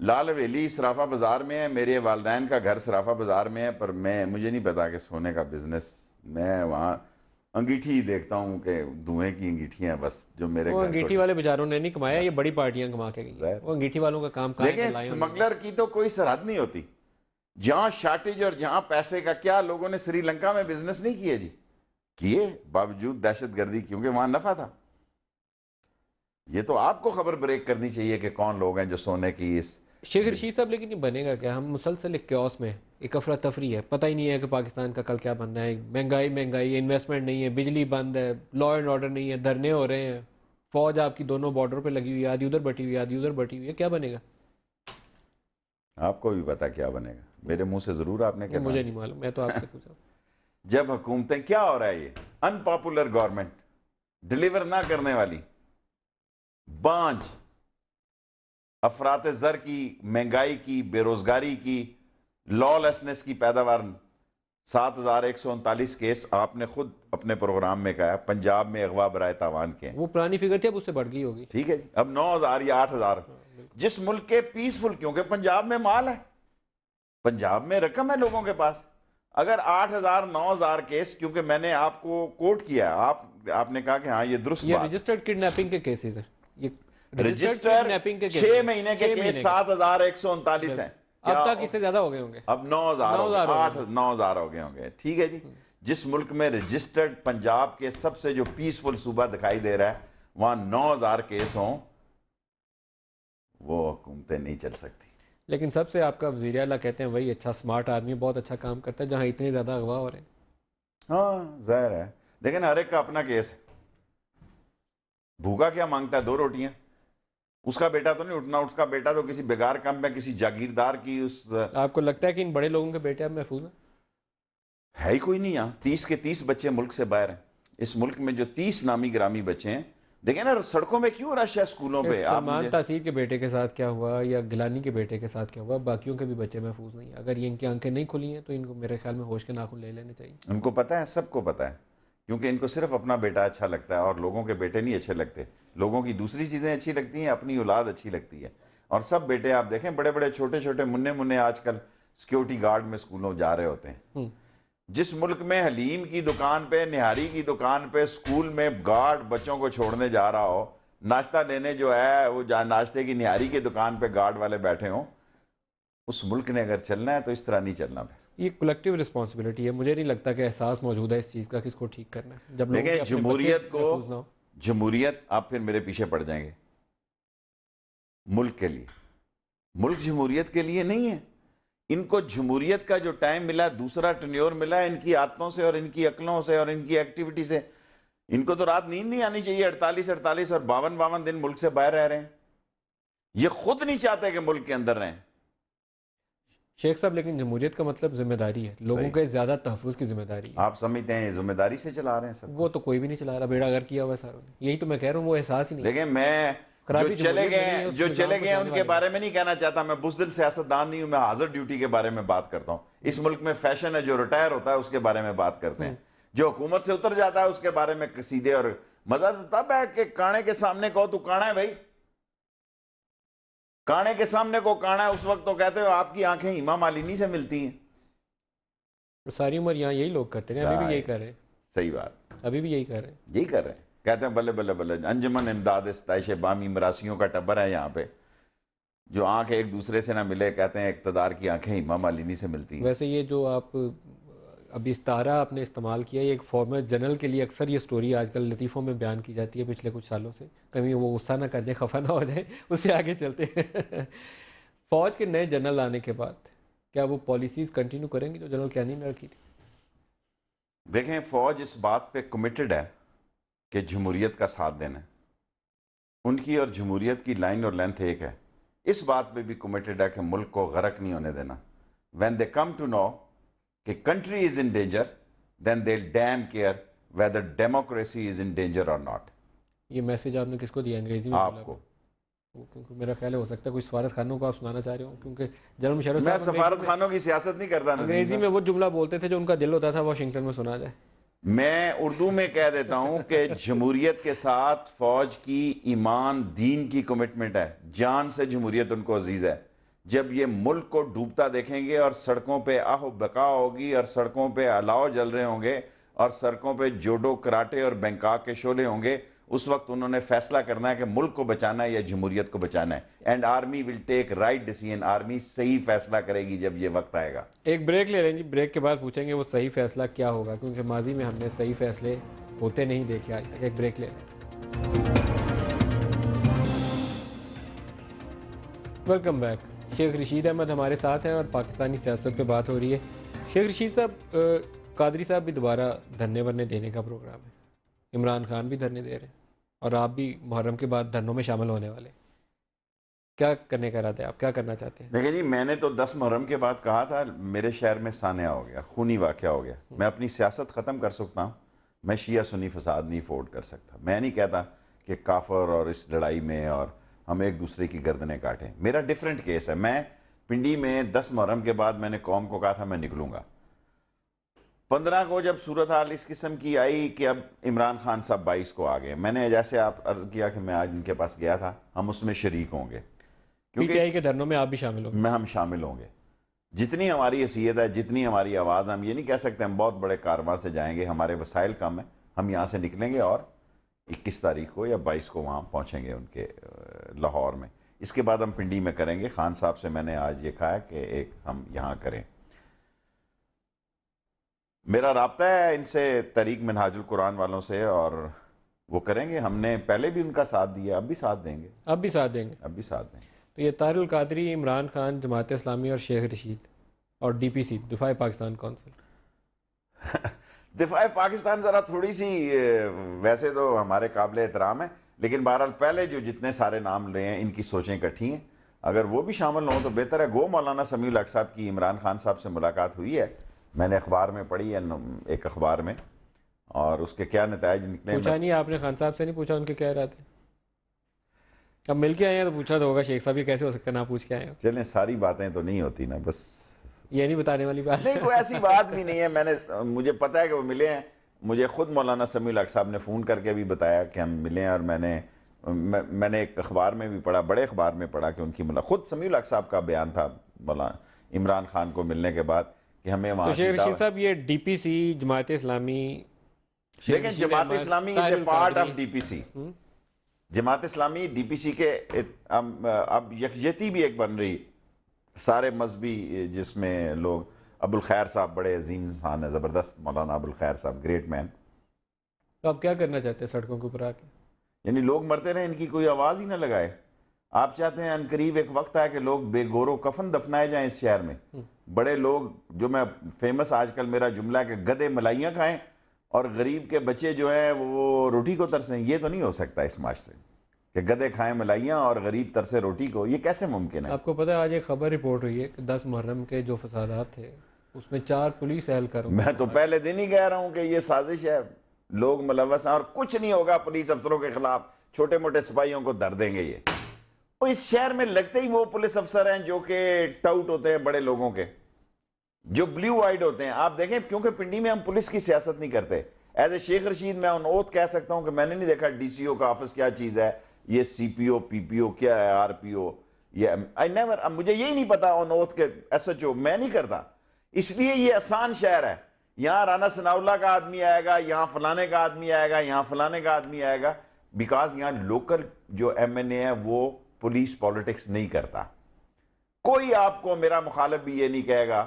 लाल हवेली सराफा बाज़ार में है मेरे वालदेन का घर सराफा बाज़ार में है पर मैं मुझे नहीं पता कि सोने का बिज़नेस मैं वहाँ अंगीठी देखता हूँ कि धुएँ की अंगीठियाँ बस जो मेरे वो अंगीठी वाले बेचारों ने नहीं कमाया ये बड़ी पार्टियाँ कमा के गई वो अंगीठी वालों का काम उन्होंने। स्मगलर की तो कोई सरहद नहीं होती। जहाँ शार्टेज और जहाँ पैसे का क्या लोगों ने श्रीलंका में बिज़नेस नहीं किए जी। किए बावजूद दहशत गर्दी क्योंकि वहाँ नफा था। ये तो आपको खबर ब्रेक करनी चाहिए कि कौन लोग हैं जो सोने की इस शेख रशीद साहब लेकिन ये बनेगा क्या? हम मुसलसल एक क्योस में एक अफरा तफरी है। पता ही नहीं है कि पाकिस्तान का कल क्या बनना है। महँगाई महँगाई इन्वेस्टमेंट नहीं है बिजली बंद है लॉ एंड ऑर्डर नहीं है धरने हो रहे हैं। फौज आपकी दोनों बॉर्डर पे लगी हुई है आधी उधर बटी हुई है आधी उधर बटी हुई है। क्या बनेगा? आपको भी पता क्या बनेगा। मेरे मुँह से ज़रूर आपने क्या मुझे नहीं मालूम। मैं तो आपसे पूछा जब हुकूमतें क्या हो रहा है ये? अनपॉपुलर गवर्नमेंट डिलीवर ना करने वाली। बांझ। अफरात जर की महँगाई की बेरोजगारी की लॉलेसनेस की पैदावार सात हज़ार एक सौ उनतालीस केस आपने खुद अपने प्रोग्राम में कहा पंजाब में अगवा बराए तावान के वो पुरानी फिगर थी अब उससे बढ़ गई होगी। ठीक है जी अब नौ हज़ार या आठ हज़ार। जिस मुल्क के पीसफुल क्योंकि पंजाब में माल है। पंजाब में रकम है लोगों के पास। अगर आठ हज़ार नौ हज़ार केस क्योंकि मैंने आपको कोट किया आप आपने कहा कि हाँ ये दुरुस्त रजिस्टर्ड किडनैपिंग के केसेस है। ये रजिस्टर छह महीने के केस सात हज़ार एक सौ उनतालीस है। अब तक इससे ज़्यादा हो गए होंगे। अब नौ हज़ार 9,000 गए, आठ नौ हज़ार हो गए होंगे। ठीक है जी। जिस मुल्क में रजिस्टर्ड पंजाब के सबसे जो पीसफुल सूबा दिखाई दे रहा है वहाँ नौ हज़ार केस हों वो हुकूमतें नहीं चल सकती। लेकिन सबसे आपका वज़ीर अला कहते हैं वही अच्छा स्मार्ट आदमी बहुत अच्छा काम करता है जहाँ इतने ज़्यादा अगवा हो रहे हैं। हाँ ज़ाहिर है। लेकिन हर एक का अपना केस है। भूखा क्या माँगता है? दो रोटियाँ। उसका बेटा तो नहीं उठना उसका बेटा तो किसी बेकार काम में किसी जागीरदार की उस आपको लगता है कि इन बड़े लोगों के बेटे अब महफूज हैं? है ही कोई नहीं यहाँ। तीस के तीस बच्चे मुल्क से बाहर हैं। इस मुल्क में जो तीस नामी ग्रामी बच्चे हैं देखें ना सड़कों में क्यों रश है स्कूलों पे? सलमान तासीर के बेटे के साथ क्या हुआ या गिलानी के बेटे के साथ क्या हुआ? बाकियों के भी बच्चे महफूज नहीं अगर ये इनकी आँखें नहीं खुली हैं तो इनको मेरे ख्याल में होश के नाखून ले लेने चाहिए। उनको पता है सबको पता है। क्योंकि इनको सिर्फ़ अपना बेटा अच्छा लगता है और लोगों के बेटे नहीं अच्छे लगते। लोगों की दूसरी चीज़ें अच्छी लगती हैं अपनी औलाद अच्छी लगती है। और सब बेटे आप देखें बड़े बड़े छोटे छोटे मुन्ने मुन्ने आजकल सिक्योरिटी गार्ड में स्कूलों जा रहे होते हैं। हम्म। जिस मुल्क में हलीम की दुकान पे निहारी की दुकान पे स्कूल में गार्ड बच्चों को छोड़ने जा रहा हो नाश्ता लेने जो है वो जा नाश्ते की निहारी की दुकान पे गार्ड वाले बैठे हों उस मुल्क ने अगर चलना है तो इस तरह नहीं चलना फिर। ये कलेक्टिव रिस्पॉन्सिबिलिटी है। मुझे नहीं लगता कि एहसास मौजूद है इस चीज़ का कि इसको ठीक करना है। जब जमहूरियत को जमहूरियत, आप फिर मेरे पीछे पड़ जाएँगे। मुल्क के लिए। मुल्क जमहूरियत के लिए नहीं है। इनको जमहूरियत का जो टाइम मिला, दूसरा टन्योर मिला, इनकी आदतों से और इनकी अकलों से और इनकी एक्टिविटी से, इनको तो रात नींद नहीं आनी चाहिए, अड़तालीस अड़तालीस और बावन बावन दिन मुल्क से बाहर रह रहे हैं। ये खुद नहीं चाहते कि मुल्क के अंदर रहें। शेख साहब लेकिन जमहूरियत का मतलब ज़िम्मेदारी है। लोगों। के ज़्यादा तहफ़ की ज़िम्मेदारी है। आप समझते हैं ज़िम्मेदारी से चला रहे हैं सब वो तो कोई भी नहीं चला रहा बेड़ा घर किया हुआ सारों ने। यही तो मैं कह रहा हूँ वो एहसास ही नहीं। देखिए मैं जो चले गए जो चले गए उनके बारे में नहीं कहना चाहता मैं बुजदिल सियासतदान नहीं हूँ मैं हाजिर ड्यूटी के बारे में बात करता हूँ। इस मुल्क में फ़ैशन है जो रिटायर होता है उसके बारे में बात करते हैं। जो हुकूमत से उतर जाता है उसके बारे में सीधे और मज़ा तो तब है कि काणे के सामने कहो तू काणा है भाई? काणे के सामने को काणा है उस वक्त तो कहते हो आपकी आँखें हिमा मालिनी से मिलती हैं। सारी उम्र यहाँ यही लोग करते हैं अभी भी। यही कर रहे हैं। सही बात। अभी भी यही कर रहे हैं। यही कर रहे हैं। कहते हैं बल्ले बल्ले बल्ले अंजमन इमदाद इस्ताइश बामी मरासियों का टब्बर है यहाँ पे। जो आँख एक दूसरे से ना मिले कहते हैं इकतदार की आँखें हिमा मालिनी से मिलती हैं। वैसे ये जो आप अभी इस्तारा आपने इस्तेमाल किया, ये एक फॉर्मर जनरल के लिए अक्सर ये स्टोरी आजकल लतीफ़ों में बयान की जाती है पिछले कुछ सालों से। कभी वो गुस्सा ना कर जाए, खफा ना हो जाए उससे आगे चलते हैं। फौज के नए जनरल आने के बाद, क्या वो पॉलिसीज़ कंटिन्यू करेंगे जो जनरल कैनी ने रखी थी? देखें, फौज इस बात पे कमिटेड है कि जमहूरियत का साथ देना है। उनकी और जमहूरियत की लाइन और लेंथ एक है। इस बात पे भी कमिटेड है कि मुल्क को गरक नहीं होने देना। When they come to know कि country is in danger then they damn care whether democracy is in danger और नॉट ये मैसेज आपने किसको दिया? अंग्रेज़ी में आपको। क्योंकि मेरा ख्याल है सकता है कोई सफारत खानों को आप सुनाना चाह रहे हो क्योंकि जनरल मुशर्रफ मैं सफारत खानों की सियासत नहीं करता अंग्रेज़ी में वो जुमला बोलते थे जो उनका दिल होता था वाशिंगटन में सुना जाए। मैं उर्दू में कह देता हूँ कि जमहूरियत के साथ फौज की ईमान दीन की कमिटमेंट है। जान से जमहूरियत उनको अज़ीज़ है। जब ये मुल्क को डूबता देखेंगे और सड़कों पे आह बका होगी और सड़कों पे अलाव जल रहे होंगे और सड़कों पे जोडो, कराटे और बैंकाक के शोले होंगे, उस वक्त उन्होंने फैसला करना है कि मुल्क को बचाना है या जमहूरियत को बचाना है। And army will take right decision army सही फैसला करेगी जब ये वक्त आएगा। एक ब्रेक ले जी ब्रेक के बाद पूछेंगे वो सही फैसला क्या होगा, क्योंकि माजी में हमने सही फैसले होते नहीं देखे आज तक। एक ब्रेक ले रहे वेलकम बैक शेख रशीद अहमद हमारे साथ हैं और पाकिस्तानी सियासत पे बात हो रही है। शेख रशीद साहब कादरी साहब भी दोबारा धरने वरने देने का प्रोग्राम है। इमरान खान भी धरने दे रहे हैं और आप भी मुहर्रम के बाद धरनों में शामिल होने वाले क्या करने का इरादा है? आप क्या करना चाहते हैं? देखिए जी, मैंने तो दस मुहर्रम के बाद कहा था, मेरे शहर में सान्या हो गया, खूनी वाक़ हो गया। मैं अपनी सियासत ख़त्म कर सकता हूँ, मैं शिया सुनी फसाद नहीं अफोर्ड कर सकता। मैं नहीं कहता कि काफर और इस लड़ाई में और हम एक दूसरे की गर्दनें काटें। मेरा डिफरेंट केस है। मैं पिंडी में दस मुहर्रम के बाद मैंने कौम को कहा था मैं निकलूँगा। पंद्रह को जब सूरत हाल इस किस्म की आई कि अब इमरान खान साहब बाईस को आ गए। मैंने जैसे आप अर्ज़ किया कि मैं आज इनके पास गया था हम उसमें शरीक होंगे। क्योंकि के धरनों में आप भी शामिल होंगे। मैं हम शामिल होंगे। जितनी हमारी हैसियत है जितनी हमारी आवाज़ हम ये नहीं कह सकते हम बहुत बड़े कारवां से जाएँगे हमारे वसाइल कम है हम यहाँ से निकलेंगे और 21 तारीख को या 22 को वहाँ पहुँचेंगे उनके लाहौर में। इसके बाद हम पिंडी में करेंगे। खान साहब से मैंने आज ये कहा कि एक हम यहाँ करें। मेरा रबता है इनसे तरीक मिनहाजुल कुरान वालों से और वो करेंगे। हमने पहले भी उनका साथ दिया अब भी साथ देंगे। अब भी साथ देंगे। अब भी साथ देंगे। तो ये तारुल कादरी इमरान खान जमात इस्लामी और शेख रशीद और डीपीसी दिफा पाकिस्तान कौंसिल। दिफा पाकिस्तान ज़रा थोड़ी सी वैसे तो हमारे काबिल एहतराम है लेकिन बहरहाल पहले जो जितने सारे नाम ले हैं इनकी सोचें इकट्ठी हैं। अगर वो भी शामिल हों तो बेहतर है। गो मौलाना समीउल हक साहब की इमरान खान साहब से मुलाकात हुई है। मैंने अखबार में पढ़ी है एक अखबार में और उसके क्या नतज निकले पूछा नहीं आपने खान साहब से नहीं पूछा उनके क्या इरादे? अब मिल के आए हैं तो पूछा तो होगा शेख साहब ये कैसे हो सकता है ना पूछ के आए चलें सारी बातें तो नहीं होती ना बस ये नहीं बताने वाली बात नहीं कोई ऐसी बात भी नहीं है। मैंने मुझे पता है कि वो मिले हैं। मुझे खुद मौलाना समील हक साहब ने फ़ोन करके भी बताया कि हम मिले हैं और मैंने मैं, मैंने एक अखबार में भी पढ़ा बड़े अखबार में पढ़ा कि उनकी मुलाकात खुद समील हक साहब का बयान था मौलाना इमरान खान को मिलने के बाद कि हमें वहाँ तो शेख रशीद साहब ये डीपीसी जमात इस्लामी लेकिन Jamaat Islami is a part of DPC Jamaat Islami DPC के अब यकजहती भी एक बन रही। सारे मजहबी जिसमें लोग अबुल खैर साहब बड़े अजीम इंसान है ज़बरदस्त मौलाना अबुल खैर साहब ग्रेट मैन तो आप क्या करना चाहते हैं सड़कों के ऊपर आके? यानी लोग मरते रहे इनकी कोई आवाज़ ही ना लगाए। आप चाहते हैं अनकरीब एक वक्त आए कि लोग बेगोरो कफन दफनाए जाएँ इस शहर में? हम्म। बड़े लोग जो मैं फ़ेमस आजकल मेरा जुमला है कि गधे मलाइयाँ खाएँ और गरीब के बच्चे जो हैं वो रोटी को तरसें। ये तो नहीं हो सकता इस माशरे में। कि गधे खाएँ मलाइयाँ और गरीब तरसे रोटी को ये कैसे मुमकिन है? आपको पता है आज एक खबर रिपोर्ट हुई है कि दस मुहर्रम के जो फसादात थे उसमें चार पुलिस एहलकार मैं तो पहले दिन ही कह रहा हूँ कि ये साजिश है। लोग मुलवस हैं और कुछ नहीं होगा पुलिस अफसरों के खिलाफ। छोटे मोटे सिपाहियों को दर देंगे ये। तो इस शहर में लगते ही वो पुलिस अफसर हैं जो कि टाउट होते हैं बड़े लोगों के जो ब्लू वाइड होते हैं। आप देखें क्योंकि पिंडी में हम पुलिस की सियासत नहीं करते। एज ए शेख रशीद मैं उन ओत कह सकता हूँ कि मैंने नहीं देखा डीसीओ का ऑफ़िस क्या चीज़ है। ये सीपीओ पीपीओ क्या है आरपीओ ये आई नेवर मुझे यही नहीं पता ऑन ओथ के एसएचओ मैं नहीं करता। इसलिए ये आसान शहर है। यहाँ राना सनाउल्ला का आदमी आएगा, यहाँ फलाने का आदमी आएगा, यहाँ फलाने का आदमी आएगा। बिकॉज़ यहाँ लोकल जो एम एन ए है, वो पुलिस पॉलिटिक्स नहीं करता। कोई आपको मेरा मुखालिफ भी ये नहीं कहेगा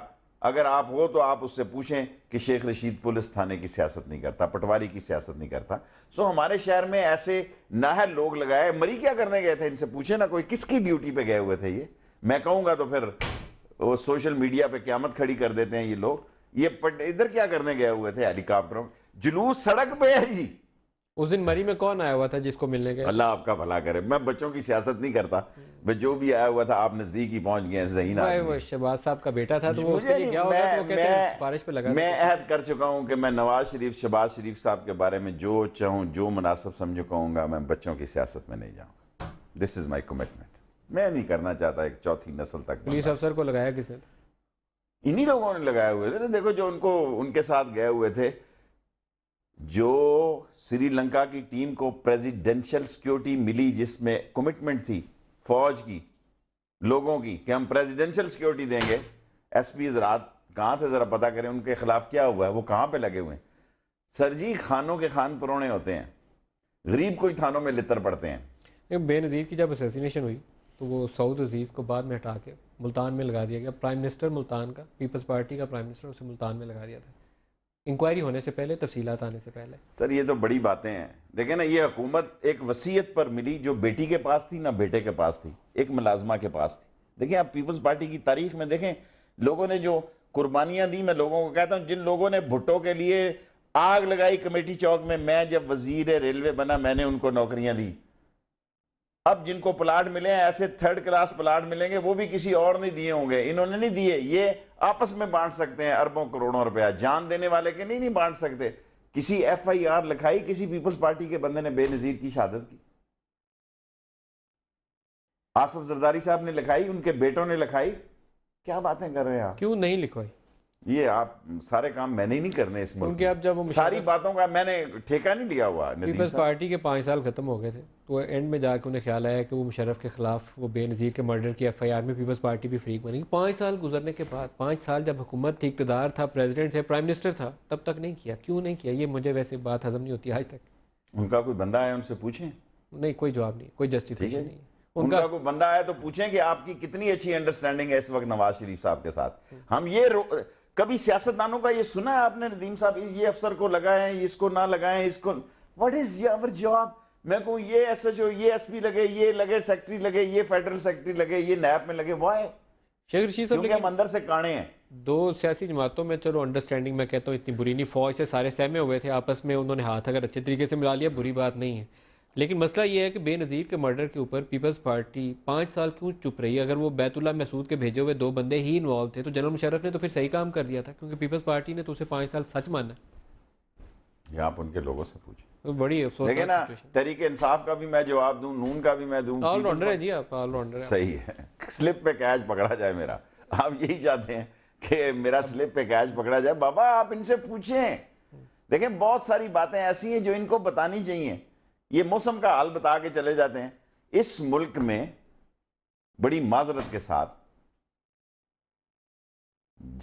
अगर आप हो तो आप उससे पूछें कि शेख रशीद पुलिस थाने की सियासत नहीं करता, पटवारी की सियासत नहीं करता। सो हमारे शहर में ऐसे नाहल लोग लगाए। मरी क्या करने गए थे? इनसे पूछे ना कोई, किसकी ड्यूटी पे गए हुए थे ये? मैं कहूँगा तो फिर वो सोशल मीडिया पे क्यामत खड़ी कर देते हैं ये लोग। ये इधर क्या करने गए हुए थे? हेलीकॉप्टरों जुलूस सड़क पे है जी। उस दिन मरी में कौन आया हुआ था जिसको मिलने गए? अल्लाह आपका भला करे। मैं बच्चों की सियासत नहीं करता मैं जो भी आया हुआ था आप नज़दीक ही पहुँच गए जहीन वो शहबाज साहब का बेटा था तो वो उसके लिए क्या होगा तो वो कहते हैं सिफारिश पे लगा मैं अहद कर चुका हूँ कि मैं नवाज़ शरीफ शहबाज शरीफ साहब के बारे में जो चाहूँ जो मुनासिब समझो कहूँगा मैं बच्चों की सियासत में नहीं जाऊँगा। दिस इज़ माई कमिटमेंट मैं नहीं करना चाहता एक चौथी नस्ल तक पुलिस अफसर को लगाया किसने? इन्हीं लोगों ने लगाए हुए थे ना देखो जो उनको उनके साथ गए हुए थे जो श्रीलंका की टीम को प्रेसिडेंशियल सिक्योरिटी मिली, जिसमें कमिटमेंट थी फौज की, लोगों की, कि हम प्रेसिडेंशियल सिक्योरिटी देंगे। एसपी रात, कहाँ थे जरा पता करें, उनके खिलाफ क्या हुआ है, वो कहाँ पे लगे हुए हैं? सरजी खानों के खान पुरोने होते हैं, गरीब कोई थानों में लितर पड़ते हैं। बेनज़ीर की जब असेसिनेशन हुई तो वो सऊद अज़ीज़ को बाद में हटा के मुल्तान में लगा दिया गया। प्राइम मिनिस्टर मुल्तान का पीपल्स पार्टी का प्राइम मिनिस्टर उसे मुल्तान में लगा दिया था। इंक्वायरी होने से पहले, तफसीलात आने से पहले। सर, ये तो बड़ी बातें हैं। देखें ना, ये हुकूमत एक वसीयत पर मिली जो बेटी के पास थी, ना बेटे के पास थी। एक मुलाजमा के पास थी। देखें, आप पीपल्स पार्टी की तारीख में देखें, लोगों ने जो कुर्बानियाँ दी, मैं लोगों को कहता हूँ, जिन लोगों ने भुट्टो के लिए आग लगाई कमेटी चौक में, मैं जब वज़ीर रेलवे बना, मैंने उनको नौकरियाँ दी। अब जिनको प्लाट मिले हैं, ऐसे थर्ड क्लास प्लाट मिलेंगे, वो भी किसी और नहीं दिए होंगे। इन्होंने नहीं दिए। ये आपस में बांट सकते हैं अरबों करोड़ों रुपया, जान देने वाले के नहीं नहीं बांट सकते। किसी एफ़ आई आर लिखाई, किसी पीपल्स पार्टी के बंदे ने बेनजीर की शहादत की। आसफ जरदारी साहब ने लिखाई, उनके बेटों ने लिखाई। क्या बातें कर रहे हैं आप? क्यों नहीं लिखवाई? ये आप सारे काम मैंने ही नहीं करने इस मुल्क अब जब सारी बातों का मैंने ठेका नहीं लिया हुआ पीपल्स पार्टी के पाँच साल खत्म हो गए थे। तो एंड में जाकर उन्हें ख्याल आया कि वो मुशरफ के खिलाफ वो बेनज़ीर के मर्डर की एफ़ आई आर में पीपल्स पार्टी भी फ्रीक बनेगी पाँच साल गुजरने के बाद पाँच साल जब हुकूमत थी इकतदार था प्रेजिडेंट थे प्राइम मिनिस्टर था तब तक नहीं किया। क्यों नहीं किया? ये मुझे वैसे बात हजम नहीं होती आज तक। उनका कोई बंदा है उनसे पूछें? नहीं कोई जवाब नहीं कोई जस्टिफिकेशन नहीं। उनका कोई बंदा है तो पूछें कि आपकी कितनी अच्छी अंडरस्टैंडिंग है इस वक्त नवाज़ शरीफ साहब के साथ। हम ये कभी सियासतदानों का ये सुना है आपने? नदीम साहब ये अफसर को लगाए इसको ना लगाए इसको व्हाट इज़ योर जॉब मैं कहूँ ये एस एच ओ ये एस पी लगे ये लगे सेक्रेटरी लगे ये फेडरल सेक्रेटरी लगे ये नैब में लगे। वाह शेख रशीद साहब हम अंदर से काणे हैं। दो सियासी जमातों में चलो अंडरस्टैंडिंग मैं कहता हूँ इतनी बुरी नहीं फौज से सारे सहमे हुए थे आपस में उन्होंने हाथ अगर अच्छे तरीके से मिला लिया बुरी बात नहीं है। लेकिन मसला ये है कि बेनज़ीर के मर्डर के ऊपर पीपल्स पार्टी पाँच साल क्यों चुप रही? अगर वो बैतुल्ला महसूद के भेजे हुए दो बंदे ही इन्वॉल्व थे तो जनरल मुशरफ ने तो फिर सही काम कर दिया था क्योंकि पीपल्स पार्टी ने तो उसे पाँच साल सच माना ये आप उनके लोगों से पूछें तो बड़ी देखें अफसोसनाक ना तहरीक इंसाफ का भी मैं जवाब दूँ नून का भी मैं दूँ ऑलराउंडर है? जी आप ऑलराउंडर है। सही है। स्लिप पे कैच पकड़ा जाए मेरा। आप यही चाहते हैं कि मेरा स्लिप पे कैच पकड़ा जाए? बाबा आप इनसे पूछें। देखें बहुत सारी बातें ऐसी हैं जो इनको बतानी चाहिए। ये मौसम का हाल बता के चले जाते हैं। इस मुल्क में बड़ी माजरत के साथ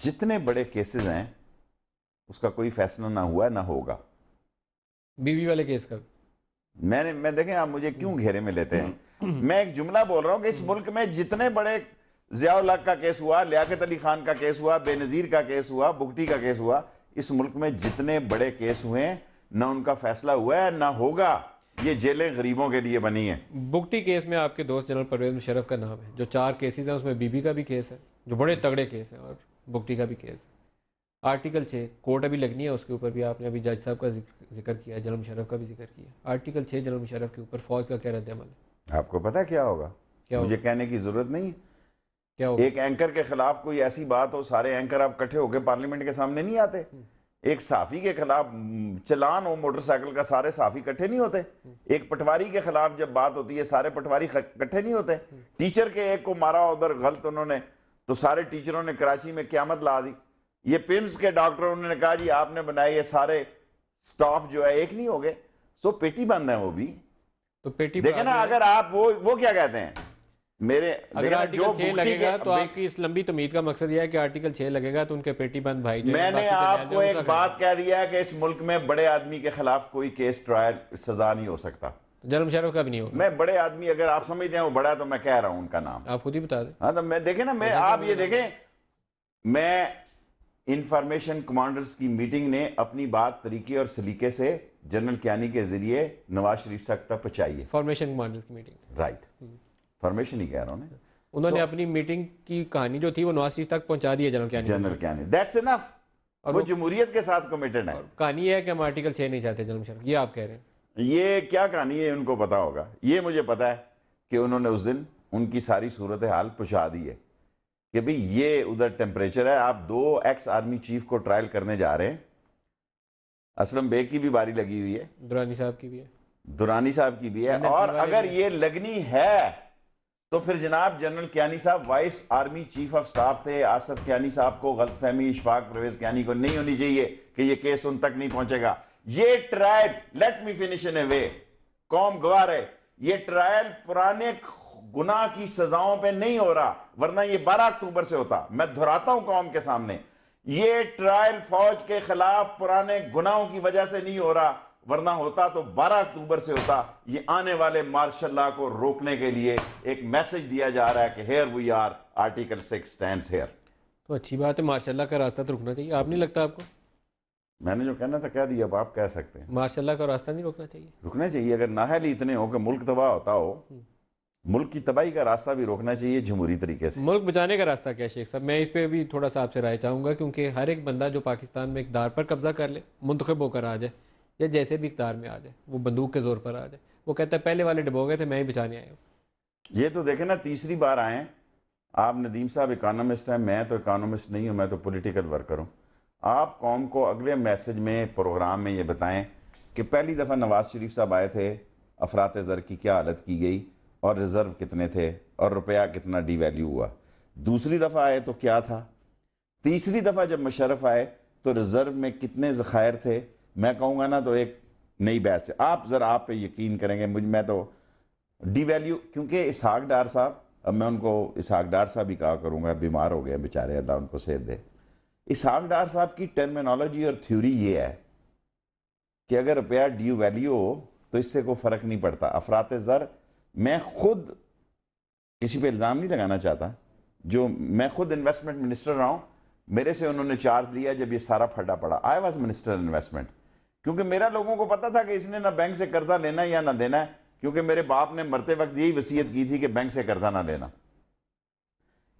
जितने बड़े केसेस हैं उसका कोई फैसला ना हुआ ना होगा। बीवी वाले केस का? मैंने मैं देखें आप मुझे क्यों घेरे में लेते हैं? मैं एक जुमला बोल रहा हूँ कि इस मुल्क में जितने बड़े जियाउल हक का केस हुआ लियाकत अली खान का केस हुआ बेनजीर का केस हुआ बुगटी का केस हुआ इस मुल्क में जितने बड़े केस हुए ना उनका फैसला हुआ है ना होगा। ये जेलें गरीबों के लिए बनी हैं। बुगटी केस में आपके दोस्त जनरल परवेज मुशरफ का नाम है जो चार केसेस हैं उसमें बीबी का भी केस है जो बड़े तगड़े केस हैं और बुगटी का भी केस है। आर्टिकल छः कोर्ट अभी लगनी है उसके ऊपर भी आपने अभी जज साहब का ज़िक्र ज़िक्र किया जनरल मुशरफ का भी ज़िक्र किया आर्टिकल छः जनरल मुशरफ के ऊपर फौज का क्या रद्द अमल है आपको पता क्या होगा? क्या मुझे होगा? कहने की ज़रूरत नहीं है। क्या होगा? एक एंकर के खिलाफ कोई ऐसी बात हो सारे एंकर आप इकट्ठे होकर पार्लियामेंट के सामने नहीं आते। एक साफी के खिलाफ चलान हो मोटरसाइकिल का सारे साफी इकट्ठे नहीं होते। एक पटवारी के खिलाफ जब बात होती है सारे पटवारी इकट्ठे नहीं होते। टीचर के एक को मारा उधर गलत उन्होंने तो सारे टीचरों ने कराची में क्यामत ला दी। ये पिम्स के डॉक्टर उन्होंने कहा जी आपने बनाए ये सारे स्टाफ जो है एक नहीं हो गए। सो पेटी बंद है वो भी। तो पेटी देखे ना अगर आप वो वो क्या कहते हैं? मेरे अगर देखे ना, आर्टिकल छः लगेगा तो आपकी इस लंबी तमीद का मकसद यह है कि आर्टिकल छः लगेगा तो उनके पेटी बंद भाई मैंने आए, आपको एक बात कह दिया है कि इस मुल्क में बड़े आदमी के खिलाफ कोई केस ट्रायल सजा नहीं हो सकता। करें। जनरल का भी नहीं होगा। मैं बड़े आदमी अगर आप समझते हैं वो बड़ा तो मैं कह रहा हूँ उनका नाम। आप खुद ही बता दें। हाँ तो मैं देखे ना मैं आप ये देखें मैं इंफॉर्मेशन कमांडर्स की मीटिंग ने अपनी बात तरीके और सलीके से जनरल क्यानी के ज़रिए नवाज़ शरीफ तक तक पहुंचाई है। फॉर्मेशन कमांडर्स की मीटिंग राइट फॉर्मेशन ही कह रहा हूँ उन्होंने अपनी मीटिंग की कहानी जो थी वो नवाज़ शरीफ तक पहुँचा दी है जनरल क्या जनरल क्यानी दैट्स इनफ और वो वो- जमहूरियत के साथ कमिटेड है। कहानी है कि हम आर्टिकल छः नहीं चाहते जनरल मुशरफ ये आप कह रहे हैं। ये क्या कहानी है उनको पता होगा। ये मुझे पता है कि उन्होंने उस दिन उनकी सारी सूरत हाल पहुँचा दी है कि भाई ये उधर टेम्परेचर है आप दो एक्स आर्मी चीफ को ट्रायल करने जा रहे हैं। असलम बेग की भी बारी लगी हुई है। दुरानी साहब की भी है। दुरानी साहब की भी है। और अगर ये लगनी है तो फिर जनाब जनरल क्यानी साहब, vice army chief of staff थे। आसफ क्यानी साहब को गलतफहमी, इशफाक परवेज क्यानी को नहीं होनी चाहिए कि ये केस उन तक नहीं पहुंचेगा। ये trial let me finish in a way कौम गवार है। ये ट्रायल पुराने गुनाह की सजाओं पे नहीं हो रहा, वरना ये 12 अक्टूबर से होता। मैं दोहराता हूँ कौम के सामने। ये ट्रायल फौज के खिलाफ पुराने गुनाहों की वजह से नहीं हो रहा। वरना होता तो 12 अक्टूबर से होता। ये आने वाले मार्शल को रोकने के लिए एक मैसेज दिया जा रहा है कि here we are article six stand here तो अच्छी बात है माशाल्लाह का रास्ता तो रुकना चाहिए। आप नहीं लगता आपको? मैंने जो कहना था कह दिया अब आप कह सकते हैं। माशाल्लाह का रास्ता नहीं रोकना चाहिए। रुकना चाहिए अगर नाहल इतने हो कि मुल्क तबाह होता हो मुल्क की तबाही का रास्ता भी रोकना चाहिए जमहूरी तरीके से। मुल्क बचाने का रास्ता क्या शेख साहब? मैं इस पर भी थोड़ा सा आपसे राय चाहूँगा क्योंकि हर एक बंदा जो पाकिस्तान में इकदार पर कब्जा कर ले मुंतखब होकर आ जाए या जैसे भी इकदार में आ जाए, वो बंदूक के ज़ोर पर आ जाए। वो कहता है, पहले वाले डबो गए थे, मैं ही बचाने आया ये तो देखे ना, तीसरी बार आए आप नदीम साहब इकानमिस्ट हैं, मैं तो इकानमिस्ट नहीं हूँ, मैं तो पोलिटिकल वर्कर हूँ। आप कौम को अगले मैसेज में प्रोग्राम में ये बताएँ कि पहली दफ़ा नवाज़ शरीफ साहब आए थे, अफरात ज़र की क्या हालत की गई, और रिज़र्व कितने थे, और रुपया कितना डी वैल्यू हुआ। दूसरी दफ़ा आए तो क्या था? तीसरी दफ़ा जब मुशरफ आए तो रिज़र्व में कितने ज़खायर थे मैं कहूँगा ना तो एक नई बैच आप ज़रा आप पे यकीन करेंगे, मुझ, मैं तो डी वैल्यू क्योंकि इसहाक डार साहब, अब मैं उनको इसहाक डार साहब ही कहा करूँगा, बीमार हो गए बेचारे, अल्लाह उनको सेहत दे। इसहाक डार साहब की टर्मिनोलॉजी और थ्योरी ये है कि अगर रुपया डी वैल्यू हो तो इससे कोई फ़र्क नहीं पड़ता। अफरात ज़र, मैं खुद किसी पे इल्ज़ाम नहीं लगाना चाहता। जो मैं खुद इन्वेस्टमेंट मिनिस्टर रहा हूँ, मेरे से उन्होंने चार्ज लिया जब ये सारा फटा पड़ा। आई वॉज़ मिनिस्टर इन्वेस्टमेंट क्योंकि मेरा लोगों को पता था कि इसने ना बैंक से कर्जा लेना है या ना देना है, क्योंकि मेरे बाप ने मरते वक्त यही वसीयत की थी कि बैंक से कर्जा ना लेना।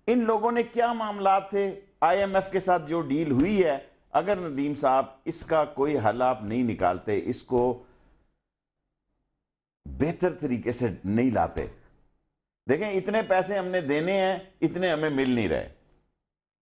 इन लोगों ने क्या मामला थे? आईएमएफ के साथ जो डील हुई है, अगर नदीम साहब, इसका कोई हल आप नहीं निकालते, इसको बेहतर तरीके से नहीं लाते। देखें, इतने पैसे हमने देने हैं, इतने हमें मिल नहीं रहे।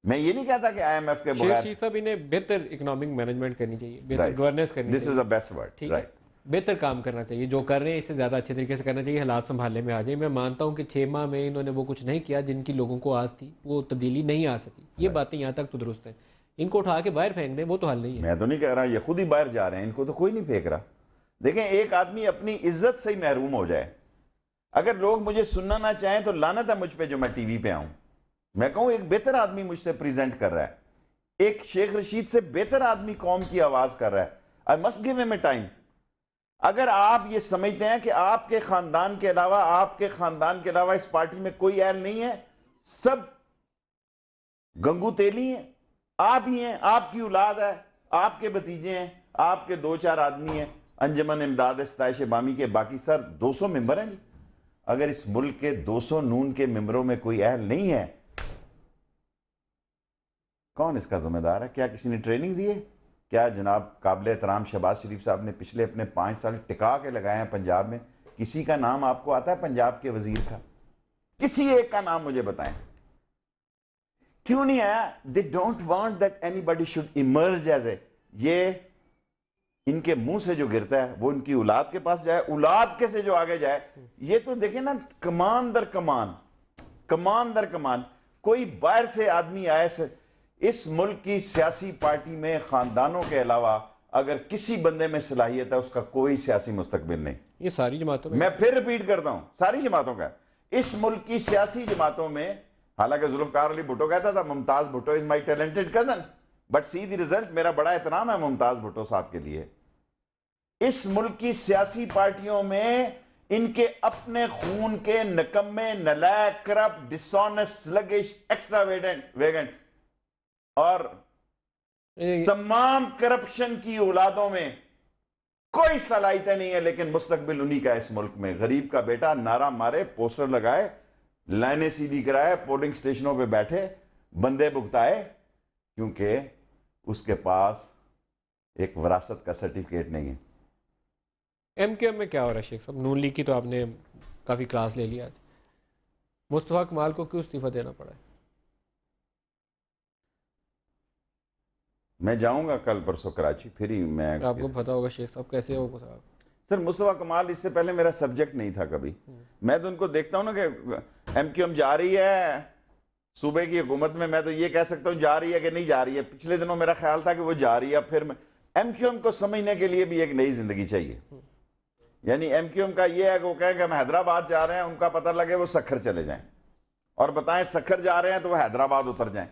मैं ये नहीं कहता कि आईएमएफ के शेख साहब इन्हें बेहतर इकोनॉमिक मैनेजमेंट करनी चाहिए बेहतर Right. गवर्नेंस करनी this is the best word ठीक है? बेहतर काम करना चाहिए जो कर रहे हैं इसे ज़्यादा अच्छे तरीके से करना चाहिए हालात संभालने में आ जाए। मैं मानता हूँ कि छः माह में इन्होंने वो कुछ नहीं किया जिनकी लोगों को आज थी वो तब्दीली नहीं आ सकी। ये बातें यहाँ तक तो दुरुस्त है। इनको उठा के बाहर फेंक दें वो तो हल नहीं है। मैं तो नहीं कह रहा ये खुद ही बाहर जा रहे हैं इनको तो कोई नहीं फेंक रहा। देखें एक आदमी अपनी इज़्ज़त से ही महरूम हो जाए। अगर लोग मुझे सुनना ना चाहें तो लानत है मुझ पे जो मैं टीवी पे आऊँ। मैं कहूँ, एक बेहतर आदमी मुझसे प्रेजेंट कर रहा है। एक शेख रशीद से बेहतर आदमी कौम की आवाज़ कर रहा है। I must give him a time अगर आप ये समझते हैं कि आपके खानदान के अलावा, आपके खानदान के अलावा इस पार्टी में कोई अहल नहीं है, सब गंगू तेली हैं। आप ही हैं, आपकी औलाद है, आपके भतीजे हैं, आपके दो चार आदमी हैं। अंजमन इमदाद सताइश बामी के, बाकी सर 200 मेंबर हैं जी। अगर इस मुल्क के 200 नून के मेंबरों में कोई अहल नहीं है कौन इसका जिम्मेदार है? क्या किसी ने ट्रेनिंग दी है? क्या जनाब काबिल एहतराम शहबाज शरीफ साहब ने पिछले अपने पाँच साल टिका के लगाए हैं पंजाब में? किसी का नाम आपको आता है पंजाब के वज़ीर का? किसी एक का नाम मुझे बताएँ। क्यों नहीं आया? They don't want that anybody should emerge as a ये इनके मुँह से जो गिरता है, वो इनकी औलाद के पास जाए, औलाद के से जो आगे जाए, ये तो देखे ना, कमान दर कमान कमान दर कमान, कोई बाहर से आदमी आए से इस मुल्क की सियासी पार्टी में खानदानों के अलावा अगर किसी बंदे में सलाहियत है उसका कोई सियासी मुस्तकबिल नहीं। ये सारी जमातों में। मैं फिर रिपीट करता हूँ सारी जमातों का। इस मुल्क की सियासी जमातों में हालाँकि जुल्फकार अली भुट्टो कहता था Mumtaz Bhutto is my talented cousin but see the result मेरा बड़ा एहतराम है मुमताज़ भुट्टो साहब के लिए। इस मुल्क की सियासी पार्टियों में इनके अपने खून के नकम्मे नलायक corrupt dishonest sluggish extravagant vagrant और तमाम करप्शन की औलादों में कोई सलाहियतें नहीं है लेकिन मुस्तकबिल उन्हीं का है इस मुल्क में। गरीब का बेटा नारा मारे पोस्टर लगाए लाइनें सीधी कराए पोलिंग स्टेशनों पे बैठे बंदे भुगताए क्योंकि उसके पास एक विरासत का सर्टिफिकेट नहीं है। एम के एम में क्या हो रहा है शेख साहब? नून लीग की तो आपने काफ़ी क्लास ले लिया मुस्तफ़ा कमाल को क्यों इस्तीफा देना पड़ा है? मैं जाऊँगा कल परसों कराची फिर ही मैं आपको पता होगा शेख साहब कैसे हो साहब सर मुस्तफ़ा कमाल इससे पहले मेरा सब्जेक्ट नहीं था कभी। मैं तो उनको देखता हूँ ना कि एम क्यू एम जा रही है सूबे की हुकूमत में मैं तो ये कह सकता हूँ जा रही है कि नहीं जा रही है। पिछले दिनों मेरा ख्याल था कि वो जा रही है फिर एम क्यू एम को समझने के लिए भी एक नई ज़िंदगी चाहिए। यानी एम क्यू एम का ये है कि वो कहें कि हम हैदराबाद जा रहे हैं उनका पता लगे वो सखर चले जाएँ। और बताएँ सखर जा रहे हैं तो वो हैदराबाद उतर जाएँ।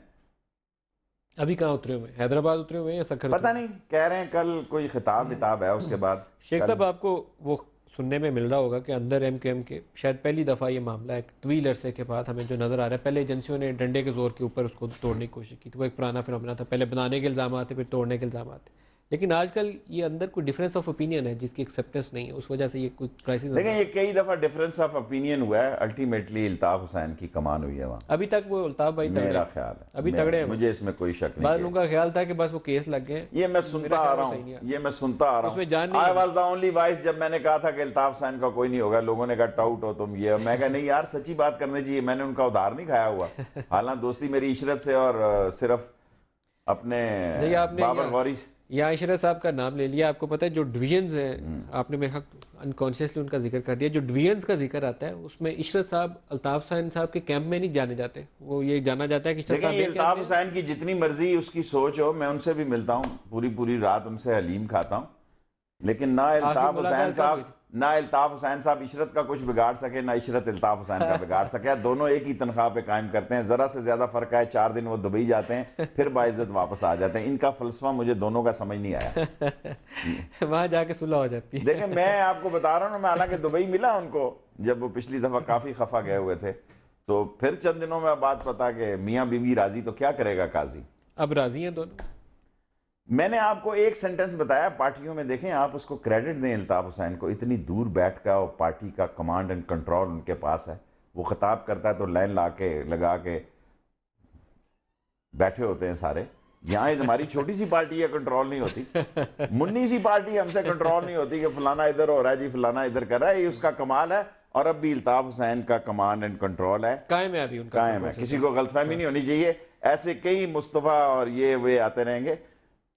अभी कहाँ उतरे हुए हैदराबाद उतरे हुए हैं या सखर पता नहीं कह रहे हैं कल कोई खिताब विताब है उसके बाद। शेख साहब आपको वो सुनने में मिल रहा होगा कि अंदर एम के एम के शायद पहली दफ़ा ये मामला एक तवील अरसे के बाद हमें जो नज़र आ रहा है पहले एजेंसियों ने डंडे के ज़ोर के ऊपर उसको तोड़ने की कोशिश की थी। वो एक पुराना फिनमिना था पहले बनाने के इल्ज़ाम आते फिर तोड़ने के इल्ज़ाम आते। लेकिन आजकल ये अंदर कोई डिफरेंस ऑफ़ ओपिनियन है जिसकी एक्सेप्टेंस नहीं है। उस वजह से ये कोई क्राइसिस लेकिन ये कई दफ़ा डिफरेंस ऑफ़ ओपिनियन हुआ है। अल्टीमेटली इल्ताफ हुसैन की कमान हुई है वहाँ। अभी तक वो अल्ताफ भाई तगड़े मेरा ख्याल है। अभी तगड़े हैं मुझे इसमें कोई शक नहीं लोगों का ख्याल था कि बस वो केस लग गए। ये मैं सुनता आ रहा हूँ। ये मैं सुनता आ रहा जान आई है। वाज द ओनली वॉइस जब मैंने कहा था कि अल्ताफ हुसैन का कोई नहीं होगा लोगों ने कहा टाउट हो तुम ये मैं कहा नहीं यार सच्ची बात करनी चाहिए मैंने उनका उधार नहीं खाया हुआ। हालाँकि दोस्ती मेरी इशरत से और सिर्फ़ अपने बाबर गौरी या इशरत साहब का नाम ले लिया। आपको पता है जो डिवीजन्स हम्म। हैं आपने मेरे हक अनकॉन्शियसली उनका ज़िक्र कर दिया। जो डिवीजन्स का ज़िक्र आता है उसमें इशरत साहब अल्ताफ हुसैन साहब के कैंप में नहीं जाने जाते। वो ये जाना जाता है कि इशरत साहब अल्ताफ हुसैन की जितनी मर्ज़ी उसकी सोच हो मैं उनसे भी मिलता हूँ। पूरी पूरी रात उनसे हलीम खाता हूँ। लेकिन ना अल्ताफ हुसैन साहब ना अल्ताफ हुसैन साहब इशरत का कुछ बिगाड़ सके ना इशरत अल्ताफ हुसैन का बिगाड़ सके। दोनों एक ही तनख्वाह पे कायम करते हैं। जरा से ज़्यादा फ़र्क है चार दिन वो दुबई जाते हैं फिर बाइज्जत वापस आ जाते हैं। इनका फलसफा मुझे दोनों का समझ नहीं आया। वहाँ जाके सुलह हो जाती है। देखिए मैं आपको बता रहा हूँ मैं हालाँकि दुबई मिला उनको जब वो पिछली दफ़ा काफ़ी खफा गए हुए थे। तो फिर चंद दिनों में बात पता कि मियाँ बीवी राज़ी तो क्या करेगा काजी? अब राज़ी हैं दोनों। मैंने आपको एक सेंटेंस बताया पार्टियों में देखें आप उसको क्रेडिट दें अल्ताफ हुसैन को। इतनी दूर बैठ कर और पार्टी का कमांड एंड कंट्रोल उनके पास है। वो खिताब करता है तो लाइन ला के लगा के बैठे होते हैं सारे। यहाँ हमारी छोटी सी पार्टी है कंट्रोल नहीं होती। मुन्नी सी पार्टी हमसे कंट्रोल नहीं होती कि फलाना इधर हो रहा है जी फलाना इधर कर रहा है। ये उसका कमाल है और अब भी अल्ताफ हुसैन का कमांड एंड कंट्रोल है। कायम है अभी उनका कायम है। किसी को गलतफहमी नहीं होनी चाहिए। ऐसे कई मुस्तफ़ा और ये वे आते रहेंगे।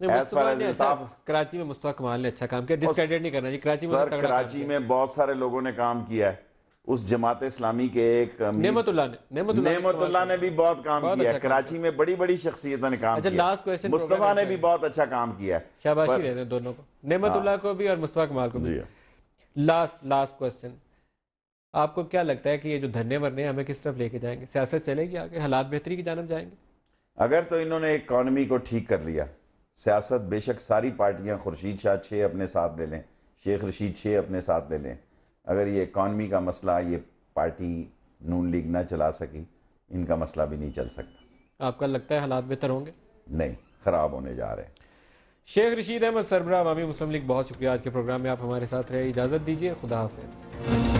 ने अच्छा कराची में मुस्तफ़ा कमाल ने अच्छा काम किया डिस्क्रेडिट नहीं करना जी कराची में सर तो कराची में बहुत सारे लोगों ने काम किया है। उस जमात इस्लामी के एक नेमतुल्लाह ने भी बहुत काम बहुत किया अच्छा है कराची में बड़ी बड़ी शख्सियतों ने काम अच्छा, किया। last question मुस्तफ़ा ने भी बहुत अच्छा काम किया है। शाबाशी देते हैं दोनों को। नेमतुल्लाह को भी और मुस्तफ़ा कमाल को भी। लास्ट लास्ट क्वेश्चन आपको क्या लगता है कि ये जो धरने वरने हमें किस तरफ़ लेके जाएँगे? सियासत चलेगी आगे? हालात बेहतरी की जानब जाएँगे? अगर तो इन्होंने इकॉनमी को ठीक कर लिया। सियासत बेशक सारी पार्टियाँ खुर्शीद शाह छः अपने साथ ले लें शेख रशीद छः अपने साथ ले लें। अगर ये इकॉनमी का मसला ये पार्टी नून लीग ना चला सकी इनका मसला भी नहीं चल सकता। आपका लगता है हालात बेहतर होंगे? नहीं ख़राब होने जा रहे हैं। शेख रशीद अहमद सरबरा अवामी मुस्लिम लीग बहुत शुक्रिया। आज के प्रोग्राम में आप हमारे साथ रहे। इजाज़त दीजिए। खुदा हाफिज़।